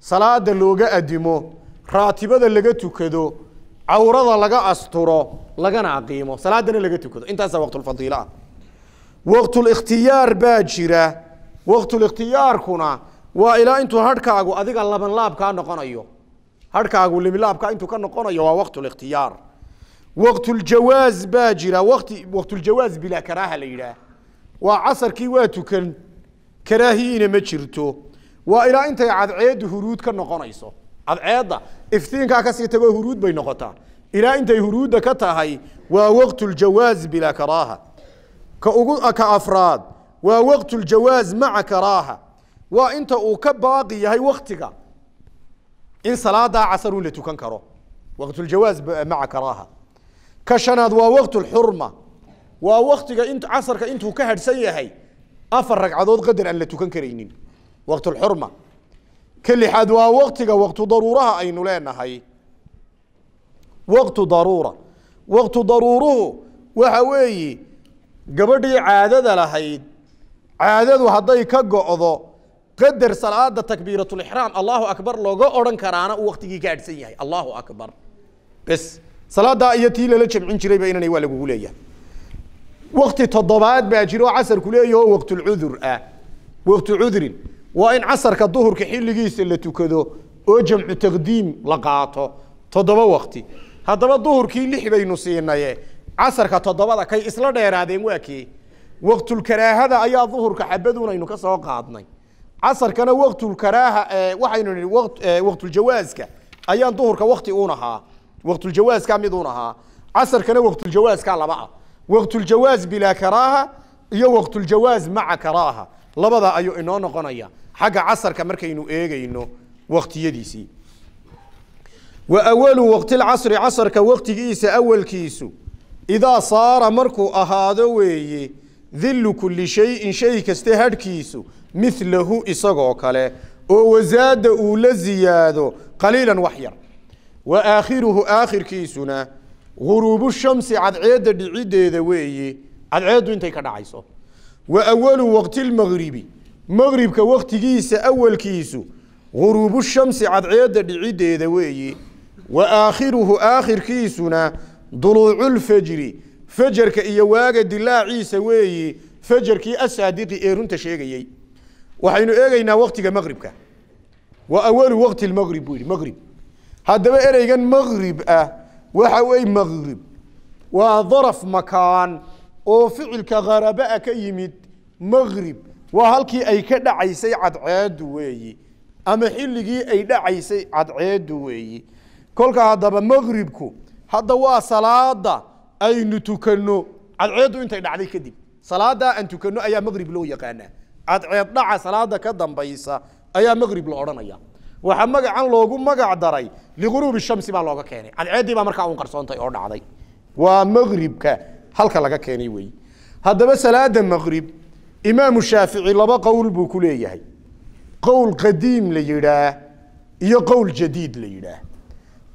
salaada looga adimo raatibada laga tukado cawrada laga asturo lagana aqiimo. Salaadana laga tukado. Intaasaa waqtulfadiila ah. Waqtulikhtiyaar baa jira. Waqtulikhtiyaarkuna waa ilaa intuu hadhkaagu adiga laban laabkaa noqonayo. Hadhkaagu limilaabkaa intuu ka noqonayo waa waqtulikhtiyaar waqtuljawaaz baa jira. Waqti waqtuljawaaz bilaa karaaha la yidhaah. Waa casarkii waa tukan. Karaahiyiina ma jirto. Waa ilaa intay cadceeddu huruud ka noqonayso. Cadceedda iftiinkaa ka sii tagoo huruud bay noqotaa. Ilaa intay huruudda ka tahay waa waqtuljawaaz bilaa karaaha. Ka ugu ka afraad waa waqtuljawaaz maca karaaha waa inta uu ka baaqi yahay waktiga in salaadaa casarun la tukan karo. Waqtuljawaaz maca karaaha. Ka shanaad waa waqtulxurma waa waktiga int casarka intuu ka hadhsan yahay. Afar ragcadood qadar aan la tukan karaynin. Waqtulxurma ka lixaad waa waktiga waqtu daruuraha aynu leenahay. Waqtu daruura. Waqtu daruuruhu waxa weeye gabadhii caadada lahayd caadadu hadday ka go'do qadar salaada takbiiratulixraam allahu akbar looga odhan karaana uu waktigii ka hadhsan yahay. Allahu akbar. Bes salaadaa iyo tii lala jamcin jirayba inanay waa lagugu leeyahay. Wakti toddobaad baa jiro oo casarku leeyahy oo waqtulcudur ah. Waqtu cudrin waa in casarka duhurka xilligiisa la tukado oo jamcu taqdiim la qaato. Toddoba wakti haddaba duhurkii lix baynu siinaye casarka toddobada kay isla dheeraadeen waa kee? Waqtulkaraahada ayaa duhurka xabadun aynu ka soo qaadnay casarkana waqtulkaraaha waxaynu nihi waqtuljawaaska ayaan duhurka wakti uun ahaa waqtuljawaaska mid uun ahaa casarkana waqtuljawaaska laba ah. Waqtuljawaaz bilaa karaaha iyo waqtuljawaaz maca karaaha. Labada ayuu inoo noqonaya. Xagga casarka markaynu eegayno waktiyadiisii wa awalu waqtilcasri casarka waqtigiisa awalkiisu idaa saara markuu ahaado weeye dillu kulli shayin shay kaste hadhkiisu milahu isagoo kale oo wasaada uu la ziyaado qaliilan wax yar. Wa aakhiruhu aakhirkiisuna guruubu shamsi cadceedda dhiciddeeda weeye cadceeddu intay ka dhacayso. Wa awalu waqtilmagribi magribka waktigiisa awalkiisu guruubu shamsi cadceedda dhiciddeeda weeyi. Wa aakhiruhu aakhirkiisuna duluuculfajri fajarka iyo waaga dilaaciisa weeyi fajarkii asaadiqi ee runta sheegayey waxaynu eegaynaa waktiga maqribka wa awalu waqti lmaqrib buu yidhi maqrib haddaba ereygan maqrib ah waxa weeye maqrib waa daraf makaan oo ficilka qaraba-a ka yimid maqrib waa halkii ay ka dhacaysay cadceedu weeyi ama xilligii ay dhacaysay cadceedu weeyi. Kolka haddaba maqribku hadda waa salaada aynu tukanno. Cadceeddu intay dhacday kadib salaadaa aan tukanno ayaa maqrib loo yaqaanaa cadceed dhaca salaada ka dambaysa ayaa maqrib la odhanaya. Waxaa magacan loogu magac daray liquruubi shamsi baa looga keenay. Cadceeddii baa markaa un qarsoontay oo dhacday. Waa maqribka halka laga keenay weey haddaba salaada maqrib imaamu shaafici laba qowl buu ku leeyahay. Qowl qadiim la yidhaah iyo qowl jadiid la yidhaah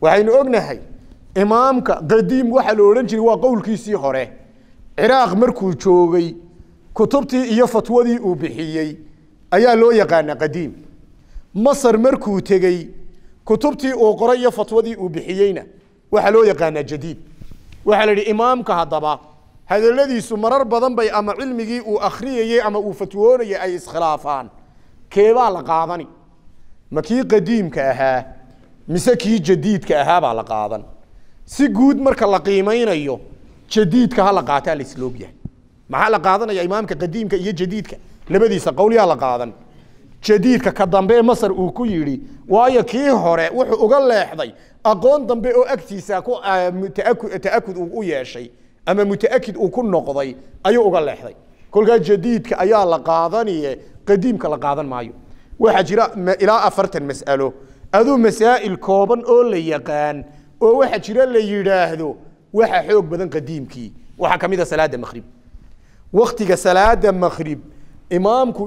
waxaynu ognahay imaamka qadiim waxaa la odhan jiray waa qowlkiisii hore. Ciraaq markuu joogay kutubtii iyo fatwadii uu bixiyey ayaa loo yaqaanaa qadiim. Masar markuu tegey kutubtii uu qoray iyo fatwadii uu bixiyeyna waxaa loo yaqaanaa jadiid. Waxaa la yidhi imaamka haddaba hadaladiisu marar badan bay ama cilmigii uu akhriyayey ama uu fatwoonayay ay iskhilaafaan. Keebaa la qaadani. Ma kii qadiimka ahaa mise kii jadiidka ahaa baa la qaadan. Si guud marka la qiimeynayo jadiidka ha la qaataa la isloog yahay maxaa la qaadanaya imaamka qadiimka iyo jadiidka? Labadiisa qowliyaa la qaadan. Jadiidka ka dambe masar uu ku yidhi waayo kii hore wuxuu uga leexday aqoon dambe oo agtiisa ku mutaaku- ta'akud uu u yeeshay ama mutaakid uu ku noqday ayuu uga leexday. Kolkaa jadiidka ayaa la qaadaniye qadiimka la qaadan maayo. Waxaa jira ilaa afartan mas'alo. Aduu masaa'il kooban oo la yaqaan oo waxaa jira la yidhaahdo waxa xoog badan qadiimkii. Waxaa ka mid a salaada makhrib waktiga salaada makhrib imaamku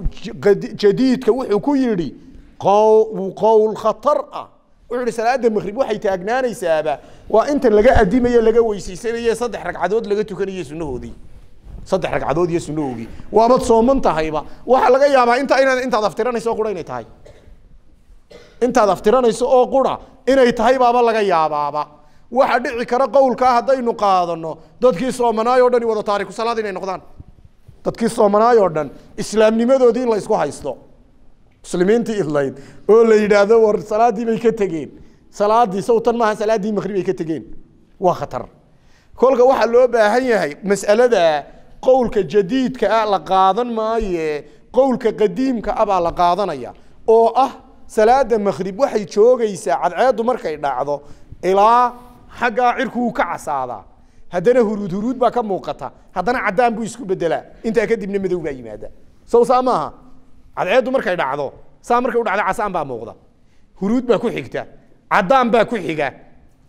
jadiidka wuxuu ku yidhi qow- qowl khatar ah wuxuu yihi salaada makhrib waxay taagnaanaysaaba waa inta laga adimayo laga weysaysanaya saddex ragcadood laga tukanayo sunahoodii saddex ragcadood iyo sunahoogii waabad sooman tahayba waxaa laga yaabaa inta inaad intaad aftiranayso oo qura inay tahay intaad aftiranayso oo qura inay tahay laga yaabaaba waxa dhici kara qowlkaa haddaynu qaadano dadkii soomanaay oo dhan wada taariku salaad inay noqdaan dadkii soomanaay oo dhan islaamnimadoodii in la isku haysto. Muslimiintii idlayd oo la yidhaahdo war salaaddii bay ka tegeen. Salaaddii sawtan maaha salaaddii makhrib ay ka tegeen. Waa khatar. Kolka waxaa loo baahan yahay mas'alada qowlka jadiidka ah la qaadan maaye qowlka qadiimka ah baa la qaadanaya oo ah salaada makhrib waxay joogaysaa cadceeddu markay dhacdo ilaa xaggaa cirku uu ka casaadaa haddana huruud huruud baa ka muuqata. Haddana caddaan buu isku bedelaa intaa kadibna madow baa yimaada. Sow saa maaha. Cadceeddu markay dhacdo saa markay u dhacda casaan baa muuqda. Huruud baa ku xigta. Caddaan baa ku xiga.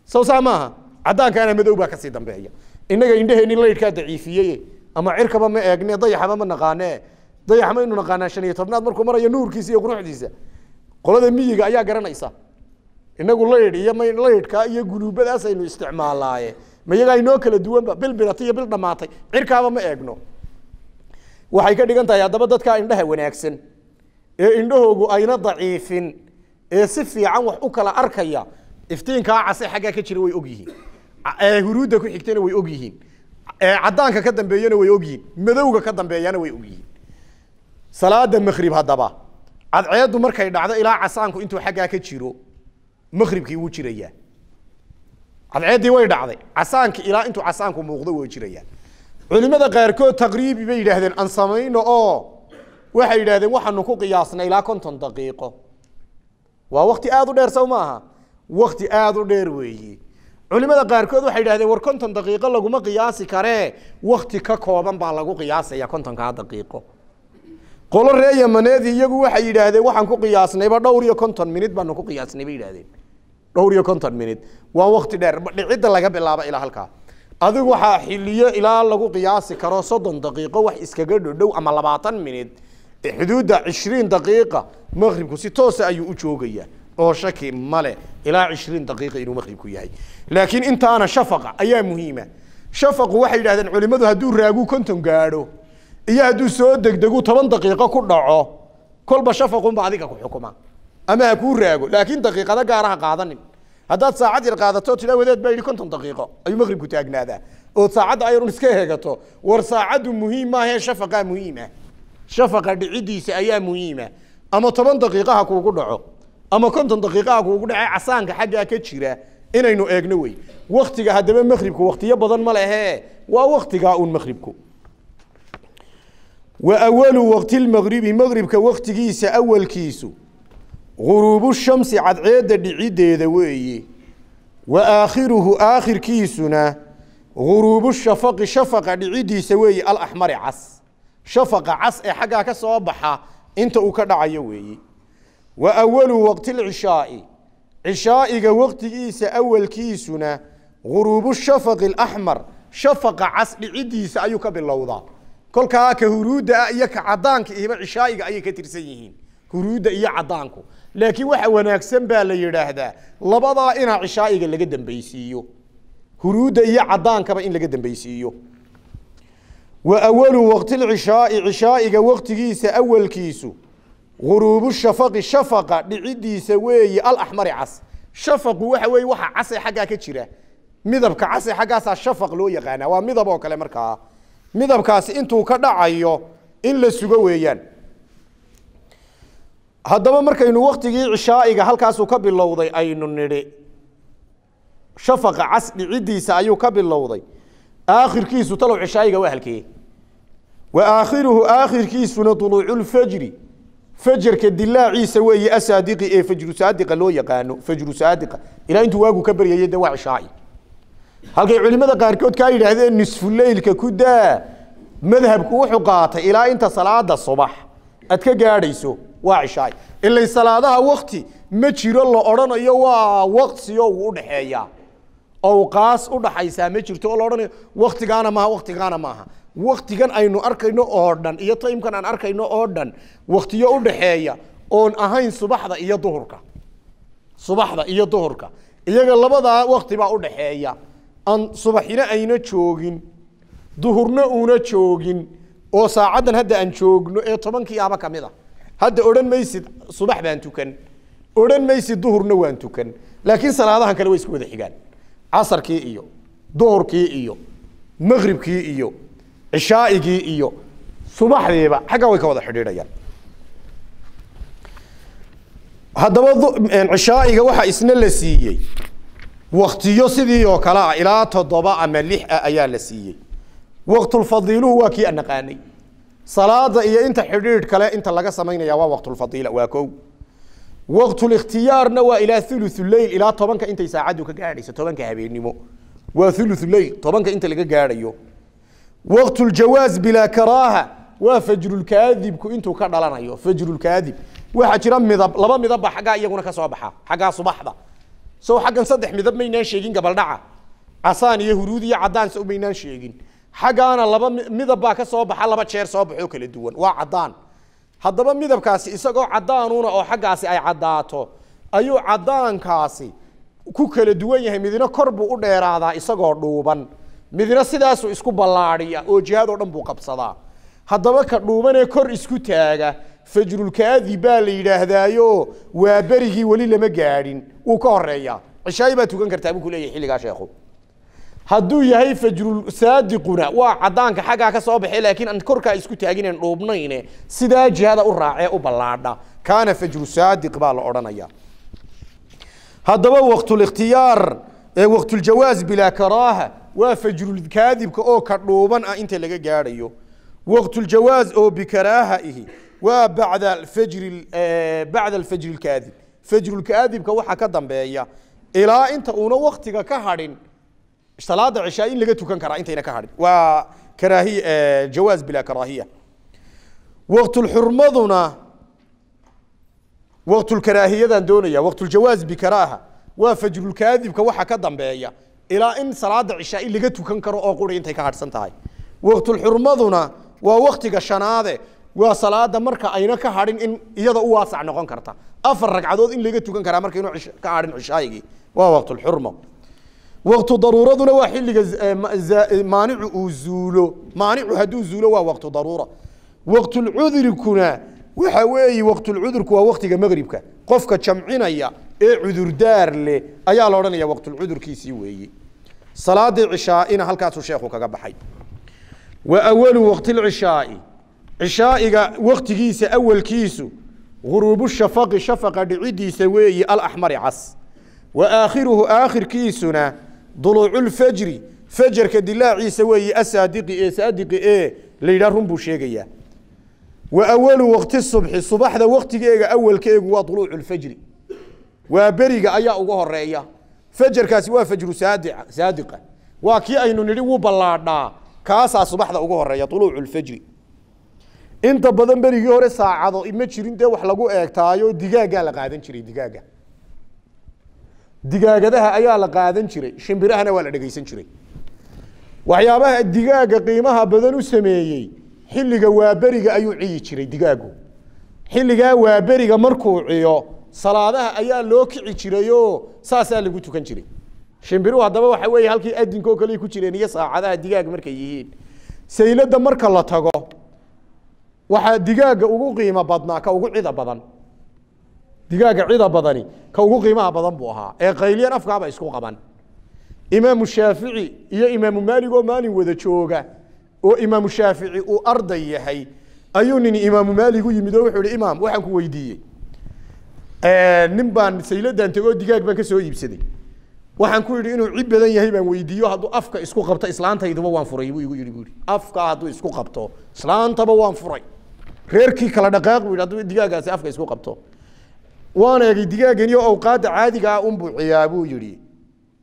Sow saa maaha. Caddaankaana madow baa ka sii dambeeya. Innaga indhaheenni laydhkaa daciifiyeye ama cirkaba ma eegne dayaxaba ma naqaane dayax maynu naqaanaa shan iyo tobnaad markuu marayo nuurkiisa iyo quruxdiisa. Qolada miyiga ayaa garanaysa. Inagu laydh iyo may laydhka iyo guluubadaasaynu isticmaalaaye ma iyagaa inoo kala duwanba bil bilatay iyo bil dhammaatay cirkaaba ma eegno. Waxay ka dhigan tahay haddaba dadkaa indhaha wanaagsan ee indhahoogu ayna daciifin ee si fiican wax u kala arkaya iftiinkaa case xaggaa ka jira way og yihiin. Ee huruudda ku xigtana way og yihiin. Ee caddaanka ka dambeeyana way og yihiin. Madowga ka dambeeyana way og yihiin. Salaada makhrib haddaba. Cadceeddu markay dhacdo ilaa casaanku intuu xaggaa ka jiro makhribkii wuu jirayaa cadceeddii way dhacday. Casaankii ilaa intuu casaanku muuqdo wuu jirayaa culimada qaarkood taqriibi bay yidhaahdeen aan samayno oo waxay yidhahdeen waxaanu ku qiyaasnay ilaa konton daqiiqo. Waa wakti aada u dheer sow maaha wakti aada u dheer weeye culimada qaarkood waxay yidhahdeen war konton daqiiqo laguma qiyaasi karee wakti ka kooban baa lagu qiyaasaya kontonkaa daqiiqo. Qolo ree yamaneed iyagu waxay yidhaahdeen waxaan ku qiyaasnayba dhowr iyo konton minid baanu ku qiyaasnay bay yidhahdeen dhowr iyo konton minid waa wakti dheer dhicidda laga bilaabo ilaa halkaa. Adigu waxaa xiliyo ilaa lagu qiyaasi karo soddon daqiiqo wax iskaga dhodhow ama labaatan minid xuduudda cishriin daqiiqa maqribku si toosa ayuu u joogayaa oo shaki male ilaa cishriin daqiiqa inuu maqribku yahay. Laakiin intaana shafaqa ayaa muhiima. Shafaqu waxay yidhahdeen culimmadu hadduu raagu konton gaadho iyo hadduu soo degdegu toban daqiiqo ku dhaco kolba shafaqunba adiga ku xukuma. Ama ha kuu raago laakiin daqiiqado gaara ha qaadanin haddaad saacad yar qaadato wadeed baa yidhi konton daqiiqo. Ayuu maqribku taagnaadaa ood saacadda ayarun iska hegato war saacaddu muhiim maahee shafaqaa muhiima shafaqa dhicidiisa ayaa muhiima ama toban daqiiqa ha kuugu dhaco. Ama konton daqiiqa ha kuugu dhace casaanka xaggaa ka jira inaynu eegno wey. Waktiga haddaba maqribku waktiyo badan ma lehe waa waktigaa un maqribku wa awalu waqti lmaqribi maqribka waktigiisa awalkiisu guruubu shamsi cadceedda dhicideeda weeye wa aakhiruhu aakhirkiisuna guruubu shafaqi shafaqa dhicidiisa weeye alaxmari cas shafaqa cas ee xaggaa ka soo baxa inta uu ka dhacayo weeye wa awalu waqti lcishaai cishaa'iga waqtigiisa awalkiisuna guruubu shafaqi alaxmar shafaqa cas dhicidiisa ayuu ka bilowdaa kolkaa ka huruudda ah iyo ka cadaanka ihiba cishaa'iga ayay ka tirsan yihiin huruudda iyo cadaanku laakiin waxa wanaagsan baa la yidhaahdaa labadaa inaa cishaa'iga laga dambaysiiyo huruudda iyo cadaankaba in laga dambaysiiyo. Wa awalu waqti lcishaai cishaa'iga waqtigiisa awalkiisu guruubu shafaqi shafaqa dhicidiisa weeye alaxmari cas. Shafaqu waxa weeye waxa cas ee xaggaa ka jira. Midabka cas ee xaggaasaa shafaq loo yaqaanaa waa midab oo kale markaa. Midabkaasi intuu ka dhacayo in la sugo weeyaan haddaba markaynu waktigii cishaa'iga halkaasuu ka bilowday aynu nidhi shafaqa cas dhicidiisa ayuu ka bilowday. Aakhirkiisu talow cishaa'iga waa halkee wa aakhiruhu aakhirkiisuna duluuculfajri fajarka dilaaciisa weeye asaadiqi ee fajru saadiqa loo yaqaano fajru saadiqa. Ilaa intuu waagu ka baryayay de waa cishaa'i. Halkay culimada qaarkood kaa yidhaahdeen nisfuleylka ku daa. Madhabku wuxuu qaatay ilaa inta salaada subax. Aad ka gaadhayso waa cishaay. Ilay salaadaha wakti ma jiro la odhanayo waa waqsiyo uu udhaxeeyaa awqaas udhaxaysaa ma jirto oo la odhanayo waktigaana maaha waktigaana maaha. Waktigan aynu arkayno oo dhan iyo taymkan aan arkayno oo dhan waktiyo udhaxeeya oon ahayn subaxda iyo duhurka. Subaxda iyo duhurka. Iyaga labadaa wakti baa udhaxeeya aan subaxina ayna joogin duhurna uuna joogin oo saacaddan hadda aan joogno ee tobankii aba ka mid a hadda odhan maysid subax baan tukan. Odhan maysid duhurna waan tukan. Laakiin salaadahan kale way isku wada xigaan. Casarkii iyo duhurkii iyo maqribkii iyo cishaa'igii iyo subaxdiiba xaggaa way ka wada xidhiidhayaan. Haddaba cishaa'iga waxaa isna la siiyey. Waktiyo sidii oo kale ah ilaa toddoba ama lix ah ayaa la siiyey. Waqtulfadiiluhu waa kii aan salaada iyo inta xidhiidh kale inta laga samaynaya waa waqtulfadiila waa kow. Waqtulikhtiyaarna waa ilaa thuluthu leyl ilaa tobanka intay saacaddu ka gaadhayso tobanka habeennimo waa thuluthu leyl tobanka inta laga gaadhayo. Waqtuljawaaz bilaa karaaha waa fajrulkaadibku intuu ka dhalanayo fajrulkaadib waxaa jira midab laba midabba xaggaa iyaguna ka soo baxa xaggaa subaxda. Sow xaggan saddex midab maynaan sheegin gabaldhaca. Casaan iyo huruud iyo cadaan sow maynaan sheegin xaggaana laba midab baa ka soo baxa laba jeer soo baxoo kala duwan. Waa caddaan. Haddaba midabkaasi isagoo caddaanuuna oo xaggaasi ay caddaato ayuu caddaankaasi ku kala duwan yahay. Midna kor buu u dheeraadaa isagoo dhuuban. Midna sidaasuu isku ballaadhiya oo jihaadoo dhan buu qabsadaa. Haddaba ka dhuubanee kor isku taaga fajrulkaadi baa la yidhaahdaayo waa berigii weli lama gaadhin. Wuu ka horeeyaa cishaayi baa tukan kartaa buu ku leeyahay xilligaa sheekhu hadduu yahay fajrul saadiquna. Waa caddaanka xaggaa ka soo baxay laakiin aan korkaa isku taaginen dhuubnayne sidaa jihada u raacee u ballaadha. Kaana fajru baa la odhanaya. Haddaba waqtulikhtiyaar ee waqtuljawaaz bilaa karaaha waa fajrulkaadibka oo ka dhuuban ah inta laga gaadhayo. Waqtuljawaaz oo bikaraaha ihi waa bacda alfajri bacda alfajri lkaadib fajrulkaadibka waxaa ka dambeeya ilaa inta uuna waktiga ka hadhin salaada cishaa in laga tukan karaa intayna ka hadhin waa karaahiya jawaaz bilaa karaahiya. Waqtulxurmaduna waqtulkaraahiyadan doonaya waqtuljawaaz bikaraaha waa fajrulkaadibka waxa ka dambeeya ilaa in salaada cishaa in laga tukan karo oo quri intay ka hadhsan tahay. Waqtulxurmaduna waa waktiga shanaade waa salaada marka ayna ka hadhin in iyada u waasac noqon karta. Afar ragcadood in laga tukan karaa marka inu ka hadhin cishaayigii waa waqtulxurma waqtu daruuraduna waa xilliga maanicu uu zuulo maanicu hadduu zuulo waa waqtu daruura waqtulcudrikuna waxa weeye waqtulcudurku waa waqtiga magribka qofka jamcinaya ee cudurdaar leh ayaa la odhanaya waqtulcudurkiisii weeye salaadii cishaaina halkaasuu sheekhu kaga baxay wa awalu waqti lcishaai cishaa'iga waqtigiisa awalkiisu guruubu shafaqi shafaqa dhicidiisa weeyi alaxmari cas wa aakhiruhu aakhirkiisuna duluucu lfajri fajarka dilaaciisa weeyi asaadiqi ee saadiqi ee la yidhaha run buu sheegayaa. Wa awalu waqti subxi subaxda waqtigeega awalkeegu waa duluucu lfajri waa beriga ayaa uga horreeya fajarkaasi waa fajru saadica saadiqa. Waa kii aynu nidhi wuu ballaadhaa kaasaa subaxda uga horreeya duluucu lfajri inta badan berigii hore saacado ma jirin dee wax lagu eegtaayo digaagaa la qaadan jiray digaaga digaagadaha ayaa la qaadan jiray. Shimbirahana waa la dhegaysan jiray. Waxyaabaha digaaga qiimaha badan u sameeyey xilliga waaberiga ayuu ciyi jiray digaagu. Xilligaa waaberiga markuu ciyo salaadaha ayaa loo kici jirayoo saasaa lagu tukan jiray. Shimbiruhu haddaba waxa weeye halkii adinko kale ku jireen iyo saacadaha digaag markay yihiin. Saylada marka la tago waxaa digaaga ugu qiimo badnaa ka ugu cida badan digaaga cida badani ka ugu qiimaha badan buu ahaa. Ee qaylyan afkaaba isku qaban. Imaamu shaafici iyo imaamu maalig oo maalin wada jooga oo imaamu shaafici uu arday yahay ayuu nin imaamu maalig u yimid oo wuxuu ihi imaam waxaan ku weydiiyey. Nin baan sayladan tegoo digaag baan ka soo iibsaday. Waxaan ku yidhi inuu cib badan yahay baan weydiiyo hadduu afka isku qabto islaantayduba waan furay buu igu yidhi buu afka hadduu isku qabto islaantaba waan furay. Reerkii kala dhaqaaq buu yidhi hadduu digaagaasi afka isku qabto waan eegay digaagani oo awqaadda caadiga ah unbuu ciyaa buu yidhi.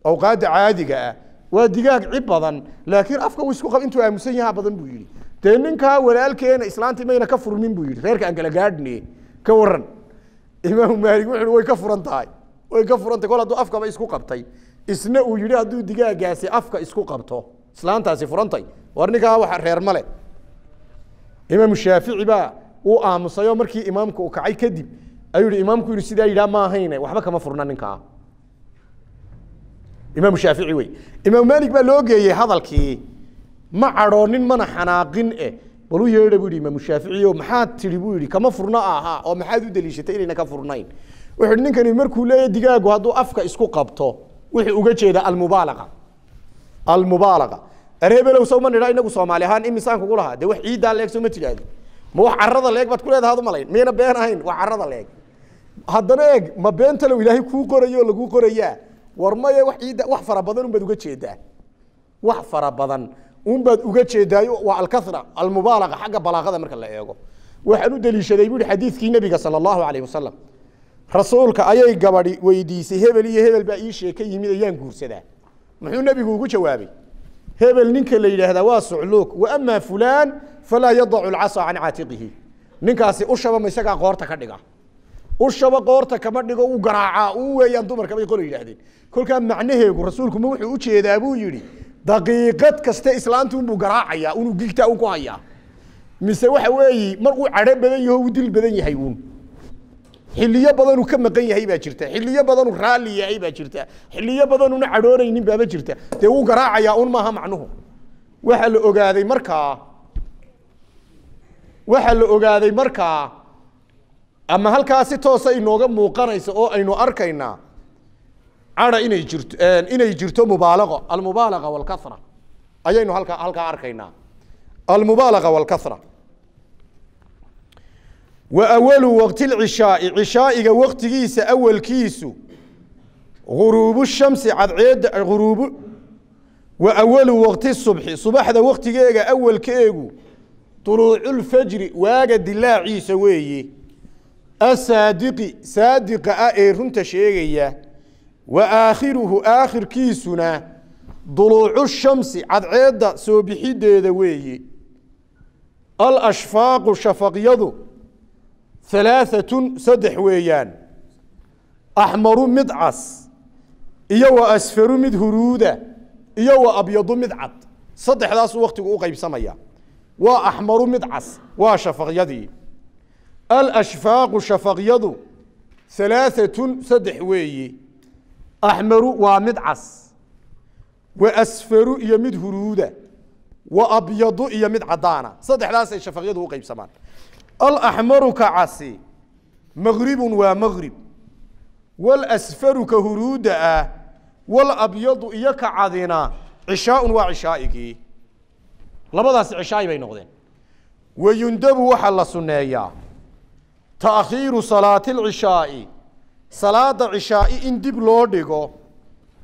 Awqaadda caadiga ah waa digaag cib badan laakiin afka uu isku qab intuu aamusan yaha badan buu yidhi. Dee ninkaa walaalkeena islaantii mayna ka furmin buu yidhi. Reerka aan ka waran imaamu maalig wuxuu way ka furan tahay. Way ka furan tahay. Kol hadduu afkaba isku qabtay. Isna uu yidhi hadduu digaagaasi afka isku qabto islaantaasi furantay war ninkaa waxa reer male imaamu shaafici baa uu aamusayoo markii imaamku uu kacay kadib ayuu yihi imaamku yidhi sidaa yidhaha ma ahayne waxba kama furna ninkaa. Imaamu shaafici wey. Imaamu maalik baa loo geeyey hadalkii ma cadhoonin mana xanaaqin eh. Bal u yeedha buu yihi imaamu shaafici maxaad tidhi? Buu yihi kama furna ahaa oo maxaad u daliishatay inayna ka furnayn. Wuxuu yihi ninkani markuu leeyahy digaagu hadduu afka isku qabto wuxuu uga jeedaa almubaalaqa. Almubaalaqa. Areebelow sow ma nidhaa inagu soomaali ahaan imisaan kugu lahaa. Dee wax ciiddaa leeg soo ma tidhaahdi ma wax carrada leeg baad ku leedaha ad umalayn miyayna been ahayn wax carrada leeg haddana eeg ma beentalow ilaahay kuu qorayo laguu qorayaa? War maye wax fara badan unbaad uga jeedaa. Wax fara badan unbaad uga jeedaayo waa alkahra almubaalaqa xagga balaaqada marka la eego. Waxaan u daliishaday buu yihi xadiidkii nebiga sala allahu calayh wasalam rasuulka ayay gabadhi weydiisay hebel iyo hebel baa ii sheeka yimid ayaan guursadaa. Muxuu nebigu ugu jawaabay hebel ninka la yidhaahdaa waa sucluuk wa amaa fulaan falaa yadacu alcasa can caatiqihi. Ninkaasi ushaba ma isagaa qoorta ka dhiga ushaba qoorta kama dhigo u garaacaa uu weeyaan dumarka qola yidhaahdeen. Kolkaa macnaheegu rasuulku ma wuxuu u jeedaa buu yidhi daqiiqad kaste islaantu unbuu garaacayaa unuu gigtaa un ku hayaa. Mise waxa weeyi mar uu cadho badan yaho uu dil badan yahay uun xiliyo badanuu ka maqan yahay baa jirta xiliyo badanuu raalli yahay baa jirta xiliyo badanuna cadhoonaynin baaba jirta. Dee wuu garaacayaa un maaha macnuhu. Waxaa la ogaaday markaa waxaa la ogaaday markaa ama halkaa si toosa inooga muuqanaysa oo aynu arkaynaa cadha inay jirto inay jirto mubaalaqo almubaalaqa walkahra ayaynu halkaa halkaa arkaynaa. Almubaalaqa walkahra wa awalu waqti lcishaai cishaa'iga waqtigiisa awalkiisu guruubu shamsi cadceedda guruubu wa awalu waqti subxi subaxda waqtigeega awalkeegu duluuculfajri waaga dilaaciisa weeye asaadiqi saadiqa ah ee runta sheegaya wa aakhiruhu aakhirkiisuna duluucu shamsi cadceedda soo bixideeda weeye alashfaaqu shafaqyadu halaaatun saddex weeyaan axmaru mid cas iyo wa asfaru mid huruuda iyo wa abyadu mid cad saddexdaasuu waktigu u qaybsamaya waa axmaru mid cas waa shafaqyadii alashfaaqu shafaqyadu halaaatun saddex weeye axmaru waa mid cas wa asfaru iyo mid huruuda wa abyadu iyo mid caddaana saddexdaasay shafaqyadu u qaybsamaan alaxmaru ka casi magribun waa magrib walasfaru ka huruudda ah walabyadu iyo ka cadina cishaaun waa cishaa'igii labadaasi cishaa'i bay noqdeen wayundabu waxaa la sunneeyaa taakhiiru salaati alcishaa'i salaada cishaa'i in dib loo dhigo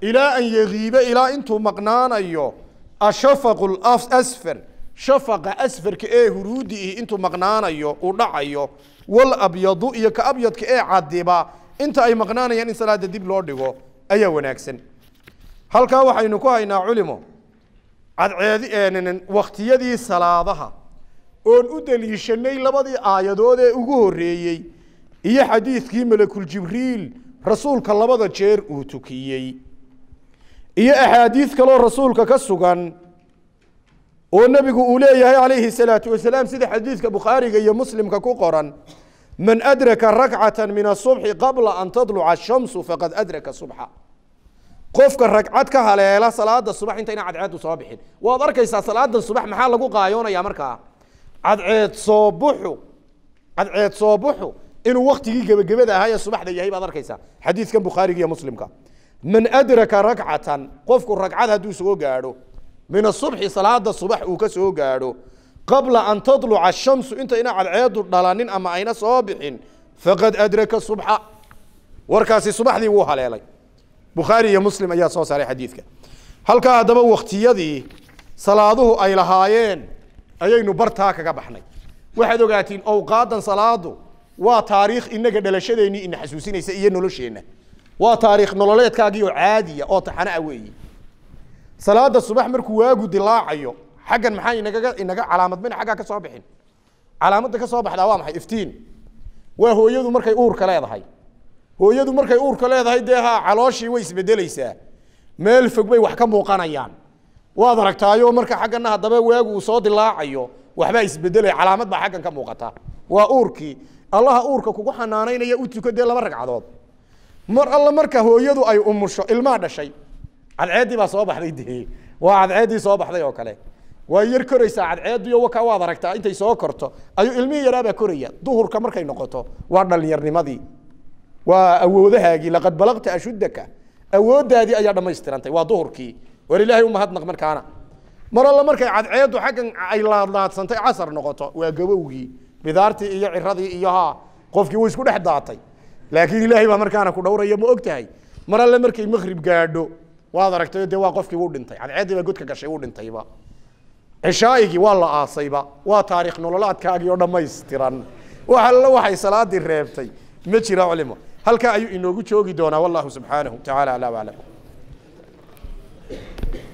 ilaa an yagiiba ilaa intuu maqnaanayo ashafaqu asfar. Shafaqa asfarka ee huruudi ihi intuu maqnaanayo uu dhacayo walabyadu iyo ka abyadka ee cadiba inta ay maqnaanayaan in salaada dib loo dhigo ayaa wanaagsan. Halkaa waxaynu ku haynaa culimo. Cadceedi waktiyadii salaadaha oon u daliishanay labadii aayadood ee ugu horreeyey iyo xadiidkii malakuljibriil rasuulka labada jeer uu tukiyey. Iyo axaadiid kaloo rasuulka ka sugan oo nebigu uu leeyahay calayhi salaatu wasalaam sida xadiidka bukhaariga iyo muslimka ku qoran man adraka rakcata min asubxi qabla an tadluca ashamsu faqad adraka subxa qofka ragcad ka haleela salaada subax intayna cadceedu soo bixin. Waad arkaysaa salaada subax maxaa lagu qaayoonayaa markaa cadceed soo buxu. Cadceed soo buxu. Inuu waktigii gebagabada ahaa ee subaxda yahay baad arkaysaa. Xadiidkan bukhaariga iyo muslimka. Man adraka rakcatan qofku ragcad hadduu soo gaadho min asubxi salaada subax uu ka soo gaadho qabla an tadluca ashamsu intayna cadceedu dhalanin ama ayna soo bixin faqad adraka subxa. Warkaasi subaxdii wuu haleelay. Bukhaari iyo muslim ayaa soo saaray xadiidka. Halkaa haddaba waktiyadii salaaduhu ay lahaayeen ayaynu bartaa kaga baxnay. Waxaad ogaatiin owqaadan salaadu waa taariikh inaga dhalashadeennii ina xasuusinaysa iyo nolosheenna. Waa taariikh nololeedkaagii oo caadiya oo taxana ah weeyi. Salaada subax markuu waagu dilaacayo xaggan maxaa inagaga inaga calaamad mayna xaggaa ka soo bixin? Calaamadda ka soo baxdaa waa maxay? Iftiin. Waa hooyadu markay uurka leedahay. Hooyadu markay uurka leedahay dee ha calooshii way isbedelaysaa meel fog bay wax ka muuqanayaan waad aragtaayo marka xaggana haddaba waagu uu soo dilaacayo waxbaa isbedelaya calaamad baa xaggan ka muuqata. Waa uurkii. Allaha uurka kugu xanaanaynaya u dee laba ragcadood. Mar alla marka hooyadu ay umusho ilmaa dhashay cadceeddii baa soo baxday dee. Waa cadceeddii soo baxday oo kale. Waa yar koraysaa cadceeddiyo waka waad aragtaa intay soo korto ayuu ilmihii yaraabaa koraya. Duhurka markay noqoto waa dhallinyarnimadii. Waa awoodahaagii laqad balaqta ashuddaka. Awooddaadii ayaa dhammaystirantay waa duhurkii war ilaahay umahadnaq markaana mar alla markay cadceeddu xaggan ay laadlaadsantay casar noqoto waa gabowgii bidaartii iyo ciradii iyo ha qofkii wuu isku dhex daatay. Laakiin ilaahay baa markaana ku dhowraya ma og mar alle markay makrib gaadho waad aragtay dee waa qofkii wuu dhintay. Cadceeddii baa godka gashay wuu dhintayba. Cishaaigii waa la aasayba. Waa taariikh nololaadkaagii oo dhammaystiran. Wax waxay salaadii reebtay. Ma jira culimo. Halkaa ayuu inoogu joogi doonaa wallahu subxaanahu tacaala alaa aclam Thank you.